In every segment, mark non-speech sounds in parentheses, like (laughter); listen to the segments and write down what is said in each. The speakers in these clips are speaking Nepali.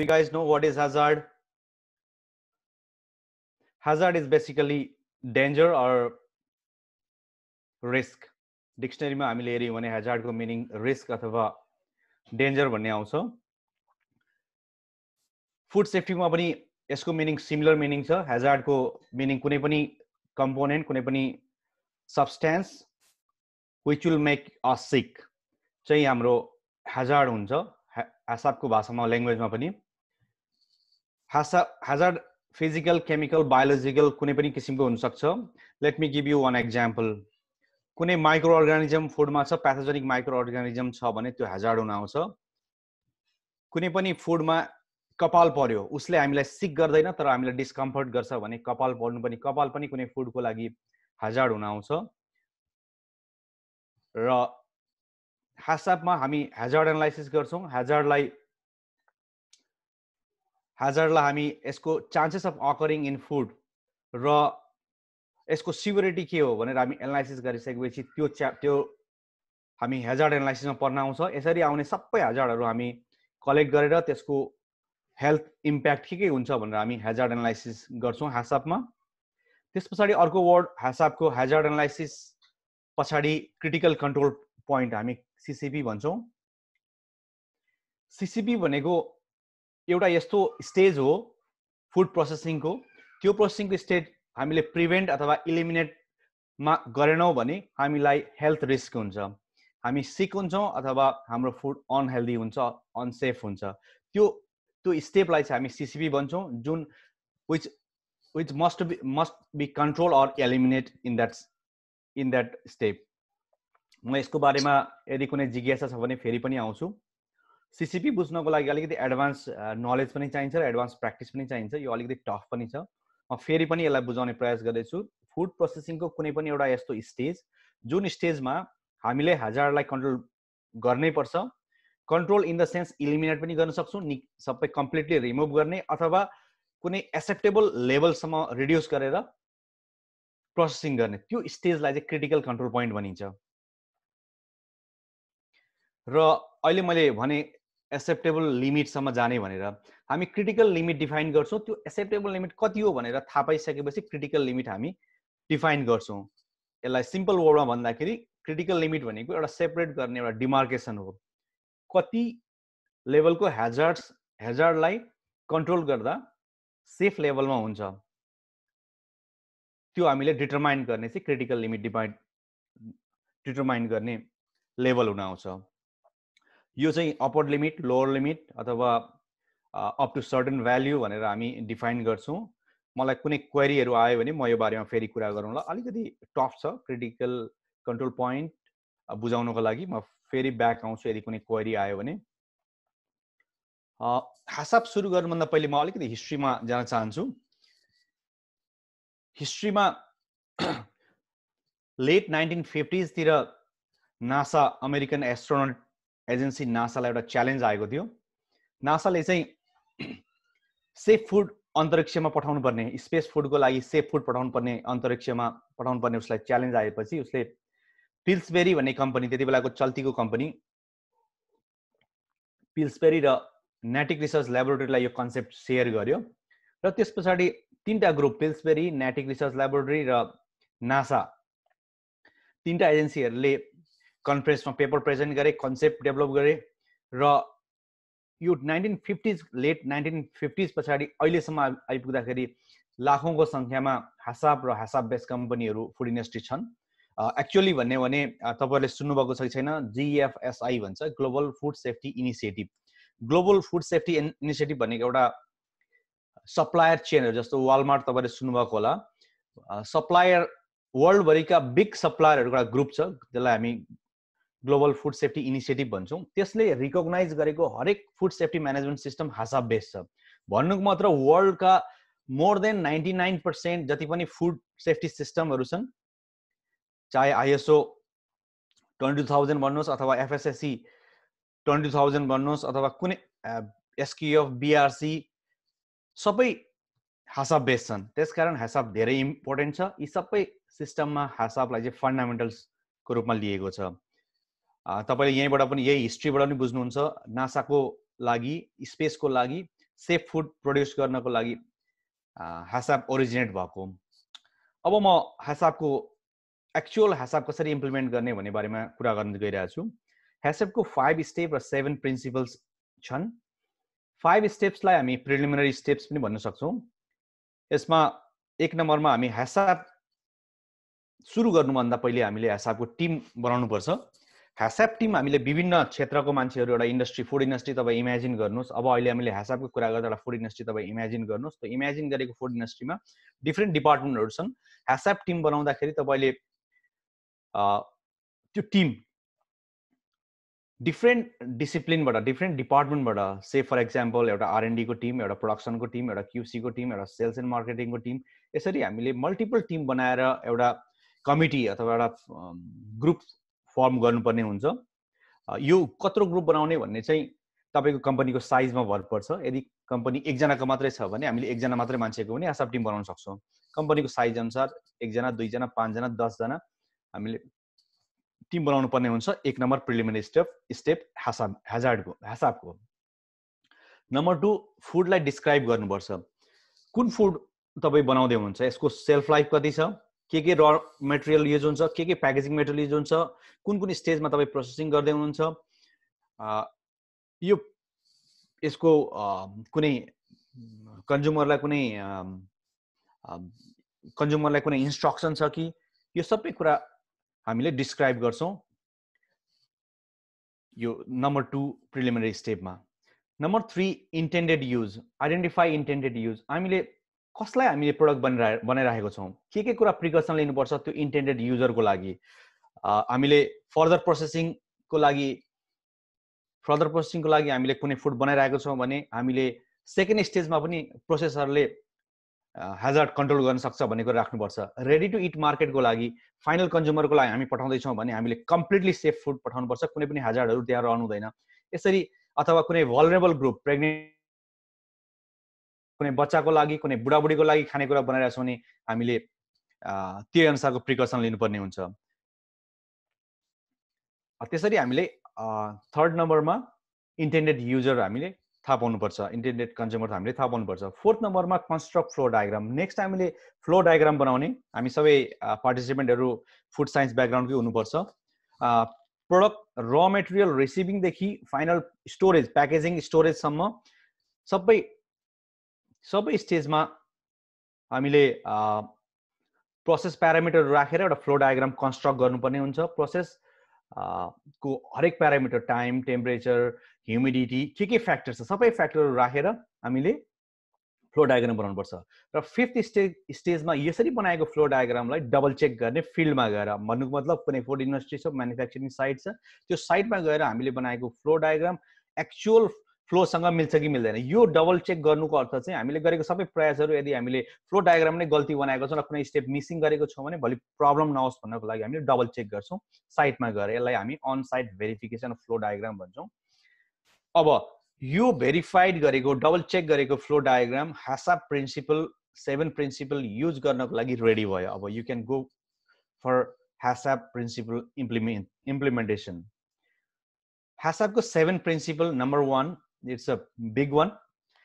You guys know what is hazard? Hazard is basically danger or risk. डिक्सनरीमा हामीले हेऱ्यौँ भने हेजार्डको मिनिङ रिस्क अथवा डेन्जर भन्ने आउँछ। फुड सेफ्टीमा पनि यसको मिनिङ सिमिलर मिनिङ छ। हेजार्डको मिनिङ कुनै पनि कम्पोनेन्ट कुनै पनि substance which will make a sick चाहिँ हाम्रो हेजार्ड हुन्छ। ह्यासाबको भाषामा ल्याङ्ग्वेजमा पनि। HACCP hazard physical chemical biological कुनै पनि किसिमको हुनसक्छ। Let me give you one example कुनै माइक्रो अर्गानिजम फुडमा छ प्याथोजेनिक माइक्रो अर्गानिजम छ भने त्यो हेजार्ड हुन आउँछ। कुनै पनि फुडमा कपाल पर्यो उसले हामीलाई सिक गर्दैन तर हामीलाई डिस्कम्फर्ट गर्छ भने कपाल पर्नु पनि कपाल पनि कुनै फुडको लागि हेजार्ड हुन आउँछ। र ह्यासापमा हामी हेजार्ड एनालाइसिस गर्छौँ। हेजार्डलाई हेजार्डलाई हामी यसको chances of occurring in food र यसको सिक्युरिटी के हो भनेर हामी एनालाइसिस गरिसकेपछि त्यो च्या त्यो हामी हेजार्ड एनालाइसिसमा पढ्न आउँछ। यसरी आउने सबै हेजार्डहरू हामी कलेक्ट गरेर त्यसको हेल्थ इम्प्याक्ट के के हुन्छ भनेर हामी हेजार्ड एनालाइसिस गर्छौँ ह्यासापमा त्यस पछाडि अर्को वर्ड ह्यासापको हेजार्ड एनालाइसिस पछाडि क्रिटिकल कन्ट्रोल पोइन्ट हामी सिसिपी भन्छौँ। सिसिपी भनेको एउटा यस्तो स्टेज हो फुड प्रोसेसिङको त्यो प्रोसेसिङको स्टेज हामीले प्रिभेन्ट अथवा इलिमिनेटमा गरेनौँ भने हामीलाई हेल्थ रिस्क हुन्छ। हामी सिक हुन्छौँ अथवा हाम्रो फुड अनहेल्दी हुन्छ अनसेफ हुन्छ। त्यो त्यो स्टेपलाई चाहिँ हामी सिसिपी भन्छौँ जुन which which must be must be control or eliminate in that in that step म यसको बारेमा यदि कुनै जिज्ञासा छ भने फेरि पनि आउँछु। सिसिपी बुझ्नको लागि अलिकति एडभान्स नलेज पनि चाहिन्छ र एडभान्स प्र्याक्टिस पनि चाहिन्छ। यो अलिकति टफ पनि छ। म फेरि पनि यसलाई बुझाउने प्रयास गर्दैछु। फुड प्रोसेसिङको कुनै पनि एउटा यस्तो स्टेज जुन स्टेजमा हामीले हजारलाई कन्ट्रोल गर्नै पर्छ। Control in the sense eliminate पनि गर्न सक्छौँ नि सबै कम्प्लिटली रिमुभ गर्ने अथवा कुनै एक्सेप्टेबल लेभलसम्म रिड्युस गरेर प्रोसेसिङ गर्ने। त्यो स्टेजलाई चाहिँ क्रिटिकल कन्ट्रोल पोइन्ट भनिन्छ। र अहिले मैले भने एक्सेप्टेबल लिमिटसम्म जाने भनेर। हामी क्रिटिकल लिमिट डिफाइन गर्छौँ। त्यो एक्सेप्टेबल लिमिट कति हो भनेर थाहा पाइसकेपछि क्रिटिकल लिमिट हामी डिफाइन गर्छौँ। यसलाई सिम्पल वर्डमा भन्दाखेरि क्रिटिकल लिमिट भनेको एउटा सेपरेट गर्ने एउटा डिमार्केसन हो। कति लेभलको हेजार्ड्स हेजार्डलाई कन्ट्रोल गर्दा सेफ लेभलमा हुन्छ। त्यो हामीले डिटरमाइन गर्ने चाहिँ क्रिटिकल लिमिट डिफाइन डिटरमाइन गर्ने लेभल हुन आउँछ। यो चाहिँ अप्पर लिमिट लोवर लिमिट अथवा अप टु सर्टन भ्याल्यु भनेर हामी डिफाइन गर्छौँ। मलाई कुनै क्वेरीहरू आयो भने म यो बारेमा फेरि कुरा गरौँला अलिकति टफ छ क्रिटिकल कन्ट्रोल पोइन्ट बुझाउनको लागि म फेरि ब्याक आउँछु यदि कुनै क्वेरी आयो भने। हासाब सुरु गर्नुभन्दा पहिले म अलिकति हिस्ट्रीमा जान चाहन्छु। हिस्ट्रीमा लेट नाइन्टिन फिफ्टिजतिर नासा अमेरिकन एस्ट्रोनट एजेन्सी नासालाई एउटा च्यालेन्ज आएको थियो। नासाले चाहिँ सेफ फुड अन्तरिक्षमा पठाउनु पर्ने स्पेस फुडको लागि सेफ फुड पठाउनु पर्ने अन्तरिक्षमा पठाउनु पर्ने उसलाई च्यालेन्ज आएपछि उसले पिल्सबेरी भन्ने कम्पनी त्यति बेलाको चल्तीको कम्पनी पिल्सबेरी र नेटिक रिसर्च ल्याबोरेटरीलाई यो कन्सेप्ट सेयर गर्यो। र त्यस पछाडि तिनवटा group Pillsbury Natick research laboratory र नासा तिनवटा एजेन्सीहरूले कन्फरेन्समा पेपर प्रेजेन्ट गरे कन्सेप्ट डेभलप गरे र यो nineteen fifties late nineteen fifties पछाडि अहिलेसम्म आइपुग्दाखेरि लाखौँको सङ्ख्यामा हासाब र हासाब बेस कम्पनीहरू फुड इन्डस्ट्री छन्। एक्चुअली भन्यो भने तपाईँहरूले सुन्नुभएको छ छैन? जिएफएसआई भन्छ global food safety initiative global food safety initiative भनेको एउटा सप्लायर चेनहरू जस्तो वालमार्ट तपाईँले सुन्नुभएको होला। सप्लायर वर्ल्डभरिका बिग सप्लायरहरूको एउटा ग्रुप छ त्यसलाई हामी ग्लोबल फुड सेफ्टी इनिसिएटिभ भन्छौँ। त्यसले रिकगनाइज गरेको हरेक food safety management system HACCP base छ भन्नुको मात्र वर्ल्डका more than ninety nine percent जति पनि फुड सेफ्टी सिस्टमहरू छन् चाहे आइएसओ ट्वेन्टी टू थाउजन्ड भन्नुहोस् अथवा एफएसएससी ट्वेन्टी टू थाउजन्ड भन्नुहोस् अथवा कुनै एसकिएफ बिआरसी सबै हासाब बेस छन् त्यसकारण हासाब धेरै इम्पोर्टेन्ट छ। यी सबै सिस्टममा हासाबलाई चाहिँ फन्डामेन्टल्सको रूपमा लिएको छ। तपाईँले यहीँबाट पनि यही हिस्ट्रीबाट पनि बुझ्नुहुन्छ नासाको लागि स्पेसको लागि सेफ फुड प्रड्युस गर्नको लागि ह्यासाप ओरिजिनेट भएको। अब म ह्यासापको एक्चुअल ह्यासाप कसरी इम्प्लिमेन्ट गर्ने भन्ने बारेमा कुरा गर्न गइरहेको छु। ह्यासेपको फाइभ स्टेप र सेभेन प्रिन्सिपल्स छन्। फाइभ स्टेप्सलाई हामी प्रिलिमिनरी स्टेप्स पनि भन्न सक्छौँ। यसमा एक नम्बरमा हामी ह्यासाप सुरु गर्नुभन्दा पहिले हामीले ह्यासापको टिम बनाउनुपर्छ। ह्यासाप टिम हामीले विभिन्न क्षेत्रको मान्छेहरू एउटा इन्डस्ट्री फुड इन्डस्ट्री तपाईँ इमेजिन गर्नुहोस्। अब अहिले हामीले ह्यासापको कुरा गर्दा एउटा फुड इन्डस्ट्री तपाईँ इमेजिन गर्नुहोस्। त इमेजिन गरेको फुड इन्डस्ट्रीमा डिफ्रेन्ट डिपार्टमेन्टहरू छन्। ह्यासाप टिम बनाउँदाखेरि तपाईँले त्यो टिम डिफ्रेन्ट डिसिप्लिनबाट डिफ्रेन्ट डिपार्टमेन्टबाट से फर इक्जाम्पल एउटा आरएनडीको टिम एउटा प्रोडक्सनको टिम एउटा क्युसीको टिम एउटा सेल्स एन्ड मार्केटिङको टिम यसरी हामीले मल्टिपल टिम बनाएर एउटा कमिटी अथवा एउटा ग्रुप फर्म गर्नुपर्ने हुन्छ। यो कत्रो ग्रुप बनाउने भन्ने चाहिँ तपाईँको कम्पनीको साइजमा भर पर्छ। यदि कम्पनी एकजनाको मात्रै छ भने हामीले एकजना मात्रै मान्छेको पनि सब टिम बनाउन सक्छौँ। कम्पनीको साइज अनुसार एकजना दुईजना पाँचजना दसजना हामीले टिम बनाउनु पर्ने हुन्छ। एक number preliminary step step HACCP ह्याजार्डको ह्यासाबको नम्बर टू फुडलाई डिस्क्राइब गर्नुपर्छ। कुन फुड तपाईँ बनाउँदै हुनुहुन्छ यसको सेल्फ लाइफ कति छ? के के र मेटेरियल युज हुन्छ के के प्याकेजिङ मेटेरियल युज हुन्छ कुन कुन स्टेजमा तपाईँ प्रोसेसिङ गर्दै हुनुहुन्छ यो यसको कुनै कन्ज्युमरलाई कुनै कन्ज्युमरलाई कुनै इन्स्ट्रक्सन छ कि यो सबै कुरा हामीले डिस्क्राइब गर्छौँ। यो number two preliminary स्टेपमा number three intended use identify intended use हामीले कसलाई हामीले प्रडक्ट बनिरहे बनाइरहेको छौँ? के के कुरा प्रिकसन लिनुपर्छ त्यो इन्टेन्डेड युजरको लागि? हामीले फर्दर प्रोसेसिङको लागि फर्दर प्रोसेसिङको लागि हामीले कुनै फुड बनाइरहेको छौँ भने हामीले सेकेन्ड स्टेजमा पनि प्रोसेसरले हेजार्ड कन्ट्रोल गर्न सक्छ भन्ने कुरा राख्नुपर्छ। रेडी टु इट मार्केटको लागि फाइनल कन्ज्युमरको लागि हामी पठाउँदैछौँ भने हामीले कम्प्लिटली सेफ फुड पठाउनुपर्छ। कुनै पनि हेजार्डहरू त्यहाँ रहनु हुँदैन यसरी अथवा कुनै भलरेबल ग्रुप प्रेग्नेन्ट कुनै बच्चाको लागि कुनै बुढाबुढीको लागि खानेकुरा बनाइरहेको छौँ भने हामीले त्यही अनुसारको प्रिकसन लिनुपर्ने हुन्छ। त्यसरी हामीले थर्ड नम्बरमा इन्टेन्डेड युजर हामीले थाहा पाउनुपर्छ। इन्टरनेट कन्ज्युमर हामीले थाहा पाउनुपर्छ। फोर्थ नम्बरमा कन्स्ट्रक्ट फ्लो डायग्राम नेक्स्ट हामीले फ्लो डायग्राम बनाउने। हामी सबै पार्टिसिपेन्टहरू फुड साइन्स ब्याकग्राउन्डकै हुनुपर्छ। प्रडक्ट र मेटेरियल रिसिभिङदेखि फाइनल स्टोरेज प्याकेजिङ स्टोरेजसम्म सबै सबै स्टेजमा हामीले प्रोसेस प्यारामिटरहरू राखेर एउटा फ्लो डायग्राम कन्स्ट्रक्ट गर्नुपर्ने हुन्छ। प्रोसेस को हरेक प्यारामिटर टाइम टेम्परेचर ह्युमिडिटी के के फ्याक्टर छ सबै फ्याक्टरहरू राखेर हामीले फ्लो डायग्राम बनाउनुपर्छ। र फिफ्थ स्टेज स्टेजमा यसरी बनाएको फ्लो डायग्रामलाई डबल चेक गर्ने फिल्डमा गएर भन्नुको मतलब कुनै फुड इन्डस्ट्री छ म्यानुफ्याक्चरिङ साइट छ त्यो साइटमा गएर हामीले बनाएको फ्लो डायग्राम एक्चुअल फ्लोसँग मिल्छ कि मिल्दैन। यो डबल चेक गर्नुको अर्थ चाहिँ हामीले गरेको सबै प्रयासहरू यदि हामीले फ्लो डायग्राम नै गल्ती बनाएको छौँ र कुनै स्टेप मिसिङ गरेको छौँ भने भोलि प्रब्लम नहोस् भन्नको लागि हामीले डबल चेक गर्छौँ। साइटमा गएर यसलाई हामी on site verification flow diagram भन्छौँ। अब यो भेरिफाइड गरेको डबल चेक गरेको flow diagram HACCP principle seven principle use गर्नको लागि रेडी भयो। अब you can go for HACCP principle implement implementation ह्यासापको seven principle number one it's a big one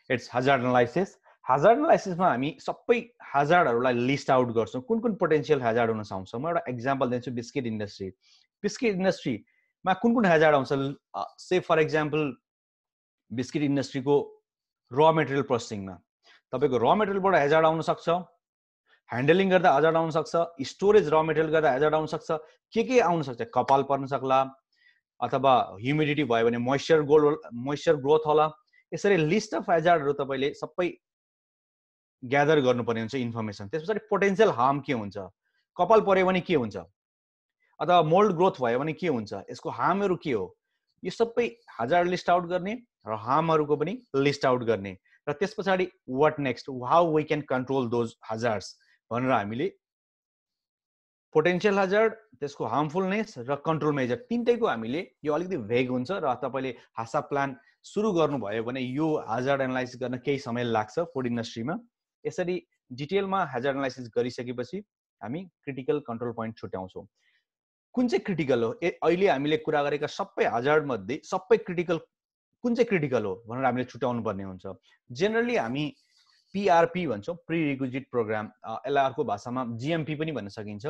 it's hazard analysis hazard एनालाइसिसमा हामी सबै हजार्डहरूलाई लिस्ट आउट गर्छौँ। कुन कुन पोटेन्सियल हजार्ड हुन सक्छ? म एउटा इक्जाम्पल दिन्छु बिस्किट इन्डस्ट्री बिस्किट इन्डस्ट्रीमा कुन कुन हजार्ड आउँछ से फर इक्जाम्पल बिस्किट इन्डस्ट्रीको र मेटेरियल प्रोसेसिङमा तपाईँको र मेटेरियलबाट हेजार्ड आउन सक्छ। ह्यान्डलिङ गर्दा हजार्ड आउन सक्छ। स्टोरेज र मेटेरियल गर्दा हेजार्ड आउन सक्छ। के के आउन सक्छ? कपाल पर्न सक्ला। अथवा ह्युमिडिटी भयो भने मोइस्चर गोल मोइस्चर ग्रोथ होला। यसरी लिस्ट अफ एजार्डहरू तपाईँले सबै ग्यादर गर्नुपर्ने हुन्छ इन्फर्मेसन त्यस पछाडि पोटेन्सियल हार्म के हुन्छ? कपाल पऱ्यो भने के हुन्छ? अथवा मोल्ड ग्रोथ भयो भने के हुन्छ? यसको हार्महरू के हो? यो सबै हजार लिस्ट आउट गर्ने र हार्महरूको पनि लिस्ट आउट गर्ने। र त्यस पछाडि what next how we can control those hazards भनेर हामीले पोटेन्सियल हजार्ड त्यसको हार्मफुलनेस र कन्ट्रोल मेजर तिनटैको हामीले यो अलिकति भेग हुन्छ र तपाईँले हासा प्लान सुरु गर्नुभयो भने यो हाजार्ड एनालाइसिस गर्न केही समय लाग्छ फुड इन्डस्ट्रीमा यसरी डिटेलमा हाजार्ड एनालाइसिस गरिसकेपछि हामी क्रिटिकल कन्ट्रोल पोइन्ट छुट्याउँछौँ। कुन चाहिँ क्रिटिकल हो? ए अहिले हामीले कुरा गरेका सबै हजार्ड मध्ये सबै क्रिटिकल कुन चाहिँ क्रिटिकल हो भनेर हामीले छुट्याउनु पर्ने हुन्छ। जेनरली हामी पिआरपी भन्छौँ प्रि रिक्विजिट प्रोग्राम यसलाई अर्को भाषामा जिएमपी पनि भन्न सकिन्छ।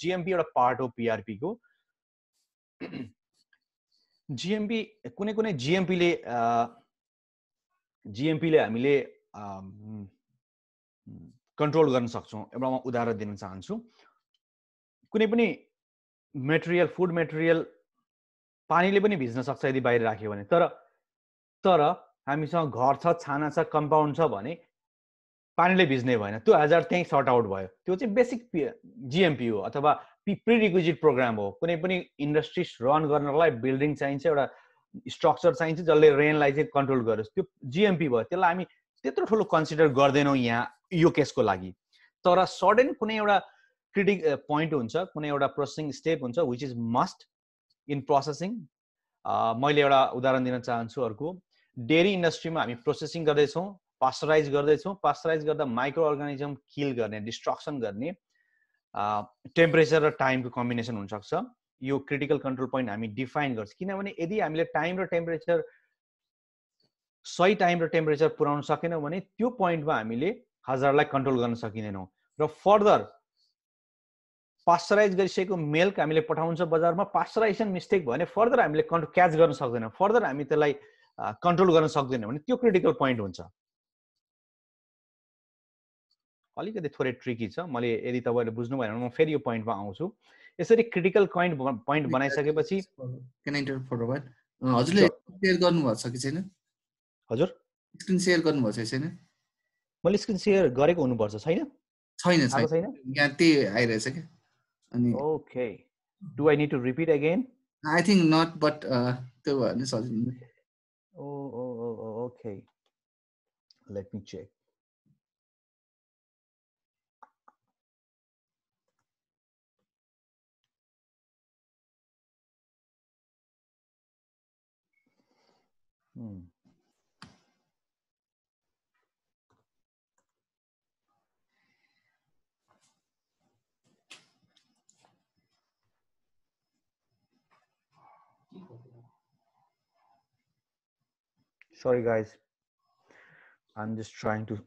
जिएमपी एउटा पार्ट हो पिआरपीको जिएमपी कुनै कुनै जिएमपीले जिएमपीले हामीले कन्ट्रोल गर्न सक्छौँ एउटा म उदाहरण दिन चाहन्छु। कुनै पनि मेटेरियल फुड मेटेरियल पानीले पनि भिज्न सक्छ यदि बाहिर राख्यो भने तर तर हामीसँग घर छ छाना छ कम्पाउन्ड छ भने पानीले भिज्ने भएन। त्यो हजार त्यहीँ सर्ट आउट भयो। त्यो चाहिँ बेसिक जिएमपी हो अथवा प्रि रिक्विजिट प्रोग्राम हो। कुनै पनि इन्डस्ट्रिज रन गर्नलाई बिल्डिङ चाहिन्छ एउटा स्ट्रक्चर चाहिन्छ जसले रेनलाई चाहिँ कन्ट्रोल गरोस् त्यो जिएमपी भयो। त्यसलाई हामी त्यत्रो ठुलो कन्सिडर गर्दैनौँ यहाँ यो केसको लागि। तर सडन कुनै एउटा क्रिटिक पोइन्ट हुन्छ कुनै एउटा प्रोसेसिङ स्टेप हुन्छ which is must in processing मैले एउटा उदाहरण दिन चाहन्छु अर्को। डेरी इन्डस्ट्रीमा हामी प्रोसेसिङ गर्दैछौँ पास्चराइज गर्दैछौँ। पास्चराइज गर्दा माइक्रो अर्गानिजम किल गर्ने डिस्ट्रक्सन गर्ने टेम्परेचर र टाइमको कम्बिनेसन हुनसक्छ। यो क्रिटिकल कन्ट्रोल पोइन्ट हामी डिफाइन गर्छ। किनभने यदि हामीले टाइम र टेम्परेचर सही टाइम र टेम्परेचर पुऱ्याउन सकेनौँ भने त्यो पोइन्टमा हामीले हजारलाई कन्ट्रोल गर्न सकिँदैनौँ। र फर्दर पास्चराइज गरिसकेको मिल्क हामीले पठाउँछ बजारमा। पास्चराइजेसन मिस्टेक भयो भने फर्दर हामीले कन्ट्रोल क्याच गर्न सक्दैनौँ। फर्दर हामी त्यसलाई कन्ट्रोल गर्न सक्दैनौँ भने त्यो क्रिटिकल पोइन्ट हुन्छ। अलिकति थोरै ट्रिकी छ। मैले यदि तपाईँहरूले बुझ्नु भएन भने म फेरि यो पोइन्टमा आउँछु। यसरी क्रिटिकल पोइन्ट पोइन्ट बनाइसकेपछि हजुरले सेयर गर्नुभएको छ कि छैन? हजुर। स्क्रिन सेयर गर्नुभएको छ छैन? मैले स्क्रिन सेयर गरेको हुनुपर्छ छैन? छैन छैन। यहाँ त्यही आइरहेछ क्या। अनि okay do I need to repeat again I think not but त्यो भयो भने सजिलो। Oh, oh, oh, oh okay. Let me check. Hmm. Sorry, guys. I'm just trying to.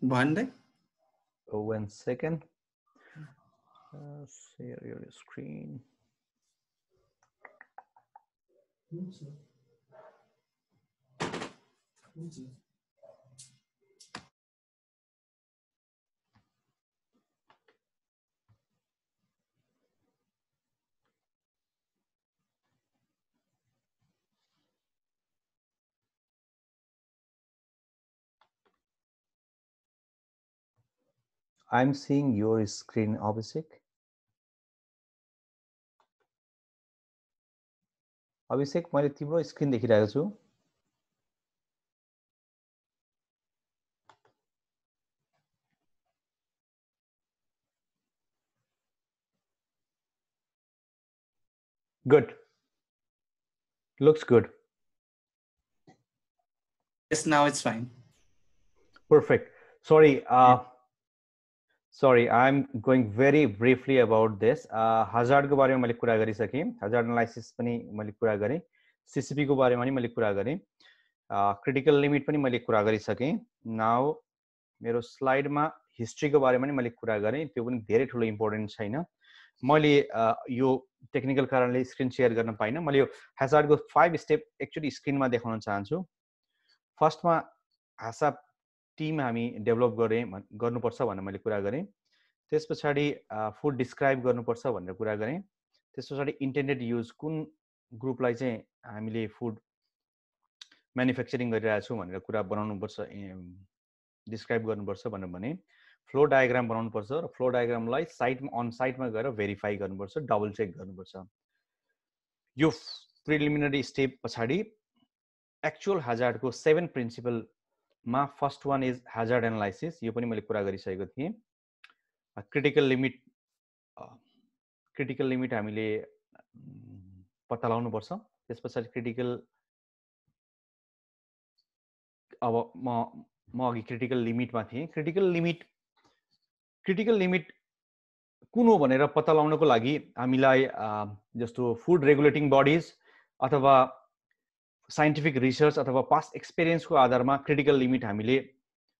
One Oh, one second. Uh, share your screen. I'm seeing your screen, Abhishek. अभिषेक मैले तिम्रो स्क्रिन देखिरहेको छु Good. Looks good. Yes, now it's fine. Perfect. Sorry, uh, sorry I am going very briefly about this हजार्डको बारेमा मैले कुरा गरिसकेँ हजार्ड एनालाइसिस पनि मैले कुरा गरेँ सिसिपीको बारेमा पनि मैले कुरा गरेँ क्रिटिकल लिमिट पनि मैले कुरा गरिसकेँ नाउ मेरो स्लाइडमा हिस्ट्रीको बारेमा पनि मैले कुरा गरेँ त्यो पनि धेरै ठुलो इम्पोर्टेन्ट छैन. मैले यो टेक्निकल कारणले स्क्रिन सेयर गर्न पाइनँ. मैले यो हेजार्डको फाइभ स्टेप एक्चुली स्क्रिनमा देखाउन चाहन्छु. फर्स्टमा हासा टिम हामी डेभलप गरेँ गर्नुपर्छ भनेर मैले कुरा गरेँ। त्यस पछाडि फुड डिस्क्राइब गर्नुपर्छ भनेर कुरा गरेँ। त्यस पछाडि इन्टेन्डेड युज कुन ग्रुपलाई चाहिँ हामीले फुड म्यानुफ्याक्चरिङ गरिरहेछौँ भनेर कुरा बनाउनुपर्छ डिस्क्राइब गर्नुपर्छ भनेर भने फ्लो डायग्राम बनाउनुपर्छ र फ्लो डायग्रामलाई साइटमा अन साइटमा गएर भेरिफाई गर्नुपर्छ डबल चेक गर्नुपर्छ। यो प्रिलिमिनरी स्टेप पछाडि एक्चुअल हजार्डको सेभेन प्रिन्सिपल मा first one is hazard analysis यो पनि मैले कुरा गरिसकेको थिएँ। क्रिटिकल लिमिट क्रिटिकल लिमिट हामीले पत्ता लगाउनुपर्छ। त्यस पछाडि क्रिटिकल अब म म अघि क्रिटिकल लिमिटमा थिएँ। क्रिटिकल लिमिट क्रिटिकल लिमिट कुन हो भनेर पत्ता लगाउनको लागि हामीलाई जस्तो फुड रेगुलेटिङ बडिज अथवा साइन्टिफिक रिसर्च अथवा पास्ट एक्सपिरियन्सको आधारमा क्रिटिकल लिमिट हामीले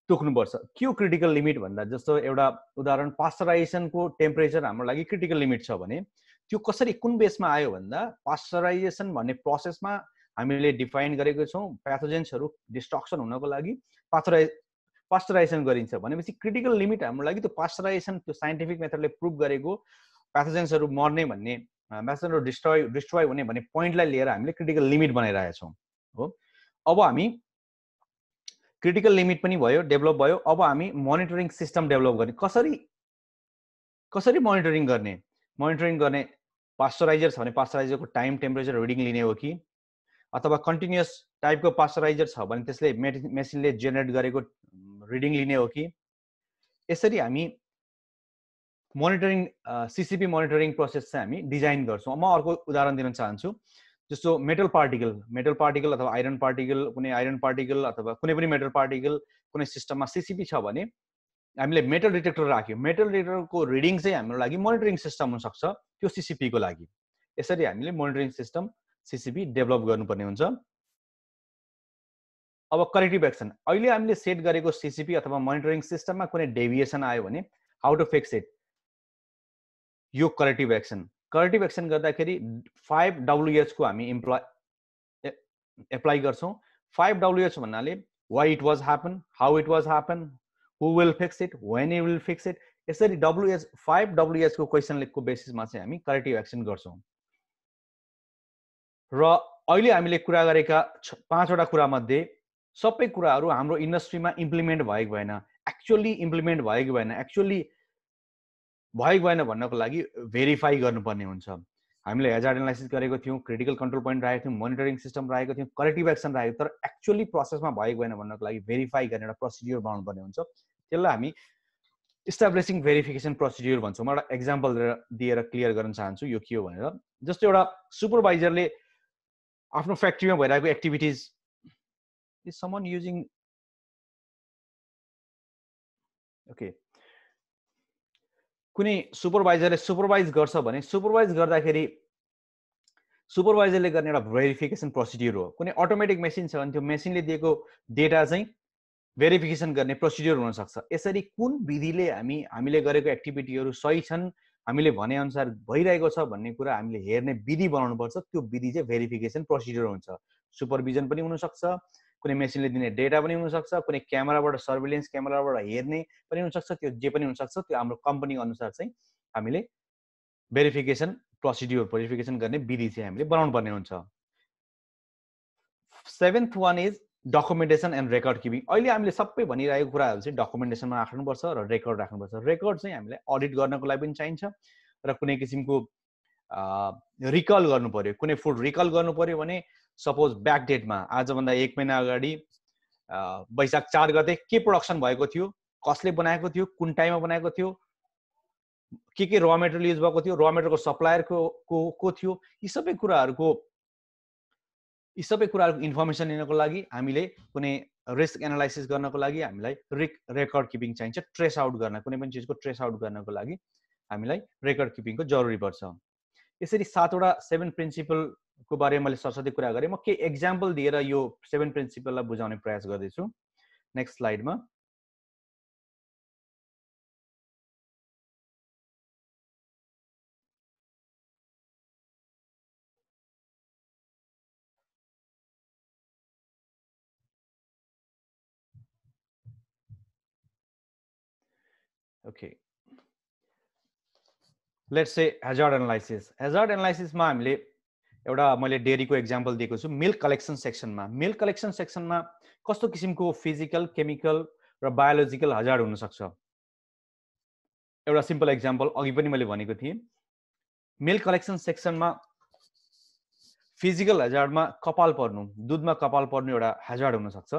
तोक्नुपर्छ। के हो क्रिटिकल लिमिट भन्दा जस्तो एउटा उदाहरण पास्चराइजेसनको टेम्परेचर हाम्रो लागि क्रिटिकल लिमिट छ भने त्यो कसरी कुन बेसमा आयो भन्दा पास्चराइजेसन भन्ने प्रोसेसमा हामीले डिफाइन गरेको छौँ प्याथोजेन्सहरू डिस्ट्रक्सन हुनको लागि पास्चराइज पास्चराइजेसन गरिन्छ भनेपछि क्रिटिकल लिमिट हाम्रो लागि त्यो पास्चराइजेसन त्यो साइन्टिफिक मेथडले प्रुभ गरेको प्याथोजेन्सहरू मर्ने भन्ने प्याथोजेन्सहरू डिस्ट्रोय डिस्ट्रोय हुने भन्ने पोइन्टलाई लिएर हामीले क्रिटिकल लिमिट बनाइरहेका छौँ हो। अब हामी क्रिटिकल लिमिट पनि भयो डेभलप भयो अब हामी मोनिटरिङ सिस्टम डेभलप गर्ने। कसरी कसरी मोनिटरिङ गर्ने? मोनिटरिङ गर्ने पास्चराइजर छ भने पास्चराइजरको टाइम टेम्परेचर रिडिङ लिने हो कि? अथवा कन्टिन्युस टाइपको पास्चराइजर छ भने त्यसले मेसिनले जेनेरेट गरेको रिडिङ लिने हो कि? यसरी हामी मोनिटरिङ सिसिपी मोनिटरिङ प्रोसेस चाहिँ हामी डिजाइन गर्छौँ। म अर्को उदाहरण दिन चाहन्छु। जस्तो मेटल पार्टिकल मेटल पार्टिकल अथवा आइरन पार्टिकल कुनै आइरन पार्टिकल अथवा कुनै पनि मेटल पार्टिकल कुनै सिस्टममा सिसिपी छ भने हामीले मेटल डिटेक्टर राख्यो। मेटल डिटेक्टरको रिडिङ चाहिँ हाम्रो लागि मोनिटरिङ सिस्टम हुनसक्छ त्यो सिसिपीको लागि। यसरी हामीले मोनिटरिङ सिस्टम सिसिपी डेभलप गर्नुपर्ने हुन्छ। अब करेक्टिभ एक्सन अहिले हामीले सेट गरेको सिसिपी अथवा मोनिटरिङ सिस्टममा कुनै डेभिएसन आयो भने हाउ टु फिक्स इट यो करेक्टिभ एक्सन करेक्टिभ एक्सन गर्दाखेरि फाइभ डब्लुएचको हामी इम्प्लोइ एप्लाई गर्छौँ। फाइभ डब्लुएच भन्नाले why it was happen how it was happen who will fix it when you will fix it यसरी डब्लुएच फाइभ डब्लुएचको क्वेसनको बेसिसमा चाहिँ हामी करेक्टिभ एक्सन गर्छौँ। र अहिले हामीले कुरा गरेका पाँचवटा कुरामध्ये सबै कुराहरू हाम्रो इन्डस्ट्रीमा इम्प्लिमेन्ट भएको भएन। एक्चुअली इम्प्लिमेन्ट भएको भएन। एक्चुअली भएको भएन भन्नको लागि भेरिफाई गर्नुपर्ने हुन्छ। हामीले हेजार्ड एनालाइसिस गरेको थियौँ क्रिटिकल कन्ट्रोल पोइन्ट राखेको थियौँ मोनिटरिङ सिस्टम राखेको थियौँ करेक्टिभ एक्सन राखेको तर एक्चुअली प्रोसेसमा भएको भएन भन्नको लागि भेरिफाई गर्ने एउटा प्रोसिड्युर बनाउनु पर्ने हुन्छ। त्यसलाई हामी इस्टाब्लिसिङ भेरिफिकेसन प्रोसिड्युर भन्छौँ। म एउटा एक्जाम्पल दिएर क्लियर गर्न चाहन्छु यो के हो भनेर। जस्तो एउटा सुपरभाइजरले आफ्नो फ्याक्ट्रीमा भइरहेको activities is summon using okay कुनै सुपरभाइजरले सुपरभाइज गर्छ भने सुपरभाइज गर्दाखेरि सुपरभाइजरले गर्ने एउटा भेरिफिकेसन प्रोसिड्युर हो। कुनै अटोमेटिक मेसिन छ भने त्यो मेसिनले दिएको डेटा चाहिँ भेरिफिकेसन गर्ने प्रोसिड्युर हुनसक्छ। यसरी कुन विधिले हामी हामीले गरेको एक्टिभिटीहरू सही छन् हामीले भनेअनुसार भइरहेको छ भन्ने कुरा हामीले हेर्ने विधि बनाउनुपर्छ। त्यो विधि चाहिँ भेरिफिकेसन प्रोसिड्युर हुन्छ। सुपरभिजन पनि हुनसक्छ। कुनै मेसिनले दिने डेटा पनि हुनसक्छ कुनै क्यामेराबाट सर्भिलेन्स क्यामेराबाट हेर्ने पनि हुनसक्छ त्यो जे पनि हुनसक्छ त्यो हाम्रो कम्पनी अनुसार चाहिँ हामीले भेरिफिकेसन प्रोसिड्युर भेरिफिकेसन गर्ने विधि चाहिँ हामीले बनाउनु पर्ने हुन्छ। Seventh one is documentation and record keeping अहिले हामीले सबै भनिरहेको कुराहरू चाहिँ डकुमेन्टेसनमा राख्नुपर्छ र रेकर्ड राख्नुपर्छ। रेकर्ड चाहिँ हामीलाई अडिट गर्नको लागि पनि चाहिन्छ र कुनै किसिमको रिकल गर्नु पऱ्यो कुनै फुड रिकल गर्नु पऱ्यो भने सपोज ब्याक डेटमा आजभन्दा एक महिना अगाडि वैशाख चार गते के प्रोडक्सन भएको थियो कसले बनाएको थियो कुन टाइममा बनाएको थियो के के र मेटेरियल युज भएको थियो र मेटेरियलको सप्लायरको को को थियो यी सबै कुराहरूको यी सबै कुराहरूको इन्फर्मेसन लिनको लागि हामीले कुनै रिस्क एनालाइसिस गर्नको लागि हामीलाई रिक रेकर्ड किपिङ चाहिन्छ ट्रेस आउट गर्न कुनै पनि चिजको ट्रेस आउट गर्नको लागि हामीलाई रेकर्ड किपिङको जरुरी पर्छ। यसरी सातवटा सेभेन प्रिन्सिपलको बारेमा मैले सरस्वती कुरा गरेँ। म केही एक्जाम्पल दिएर यो सेभेन प्रिन्सिपललाई प्रयास गर्दैछु। Next स्लाइडमा okay let's say hazard analysis hazard एनालाइसिसमा हामीले एउटा मैले डेरीको एक्जाम्पल दिएको छु मिल्क कलेक्सन सेक्सनमा मिल्क कलेक्सन सेक्सनमा कस्तो किसिमको फिजिकल केमिकल र बायोलोजिकल हजार्ड हुनसक्छ? एउटा सिम्पल एक्जाम्पल अघि पनि मैले भनेको थिएँ। मिल्क कलेक्सन सेक्सनमा फिजिकल हेजार्डमा कपाल पर्नु दुधमा कपाल पर्नु एउटा हेजार्ड हुनसक्छ।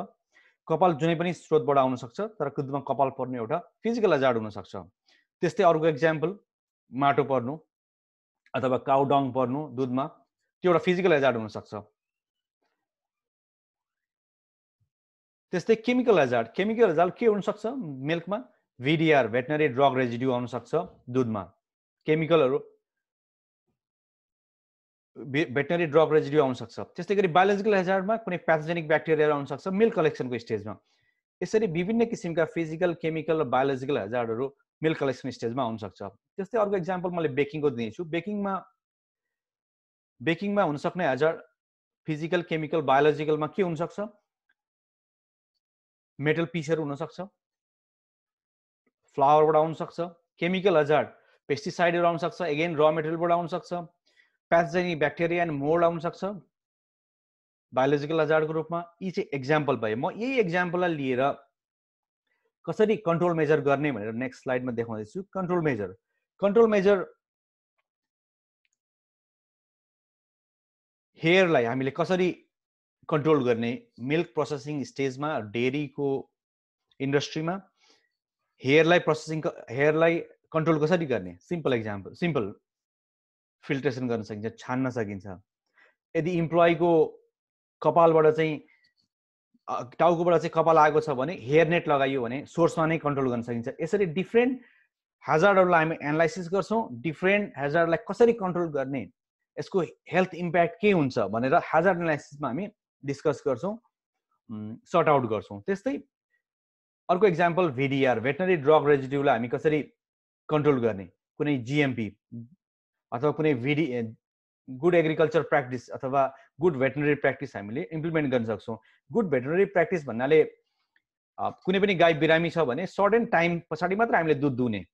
कपाल जुनै पनि स्रोतबाट आउनसक्छ तर दुधमा कपाल पर्नु एउटा फिजिकल हेजार्ड हुनसक्छ। त्यस्तै अर्को एक्जाम्पल माटो पर्नु अथवा काउडङ पर्नु दुधमा। त्यो एउटा फिजिकल हेजार्ड हुनसक्छ। त्यस्तै केमिकल हेजार्ड केमिकल हेजार्ड के हुनसक्छ? मिल्कमा भिडिआर भेटनरी ड्रग रेजिड्यू आउनसक्छ दुधमा। केमिकलहरू भेटनरी ड्रग रेजिड्यू आउनसक्छ। त्यस्तै गरी बायोलोजिकल हेजार्डमा कुनै प्याथोजेनिक ब्याक्टेरियाहरू आउनसक्छ मिल्क कलेक्सनको स्टेजमा यसरी विभिन्न किसिमका फिजिकल केमिकल र बायोलोजिकल हेजार्डहरू मिल्क कलेक्सन स्टेजमा आउनसक्छ। त्यस्तै अर्को इक्जाम्पल मैले बेकिङको दिनेछु बेकिङमा बेकिङमा हुनसक्ने हेजार्ड फिजिकल केमिकल बायोलोजिकलमा के हुनसक्छ? मेटल पिसहरू हुनसक्छ। फ्लावरबाट आउनसक्छ केमिकल हजार्ड पेस्टिसाइडहरू आउनसक्छ एगेन र मेटेरियलबाट आउनसक्छ प्याथोजेनिक ब्याक्टेरिया एन्ड मोड आउन सक्छ बायोलोजिकल हजार्डको रूपमा यी चाहिँ एक्जाम्पल भयो। म यही एक्जाम्पललाई लिएर कसरी कन्ट्रोल मेजर गर्ने भनेर नेक्स्ट स्लाइडमा देखाउँदैछु। कन्ट्रोल मेजर कन्ट्रोल मेजर हेयरलाई हामीले कसरी कन्ट्रोल गर्ने? मिल्क प्रोसेसिङ स्टेजमा डेरीको इन्डस्ट्रीमा हेयरलाई प्रोसेसिङ हेयरलाई कन्ट्रोल कसरी गर्ने? सिम्पल एक्जाम्पल सिम्पल फिल्ट्रेसन गर्न सकिन्छ छान्न सकिन्छ। यदि इम्प्लोइको कपालबाट चाहिँ टाउकोबाट चाहिँ कपाल आएको छ भने हेयर नेट लगाइयो भने सोर्समा नै कन्ट्रोल गर्न सकिन्छ। यसरी डिफ्रेन्ट हेजार्डहरूलाई हामी एनालाइसिस गर्छौँ डिफ्रेन्ट हेजार्डलाई कसरी कन्ट्रोल गर्ने? यसको हेल्थ इम्प्याक्ट के हुन्छ भनेर हेजार्ड एनालाइसिसमा हामी डिस्कस गर्छौँ सर्ट आउट गर्छौँ। त्यस्तै अर्को इक्जाम्पल भिडिआर भेटनरी ड्रग रेजिड्युलाई हामी कसरी कन्ट्रोल गर्ने? कुनै जिएमपी अथवा कुनै भिडी गुड एग्रिकल्चर प्र्याक्टिस अथवा गुड भेटनरी प्र्याक्टिस हामीले इम्प्लिमेन्ट गर्न सक्छौँ। गुड भेटनरी प्र्याक्टिस भन्नाले कुनै पनि गाई बिरामी छ भने सर्टेन टाइम पछाडि मात्र हामीले दुध दुने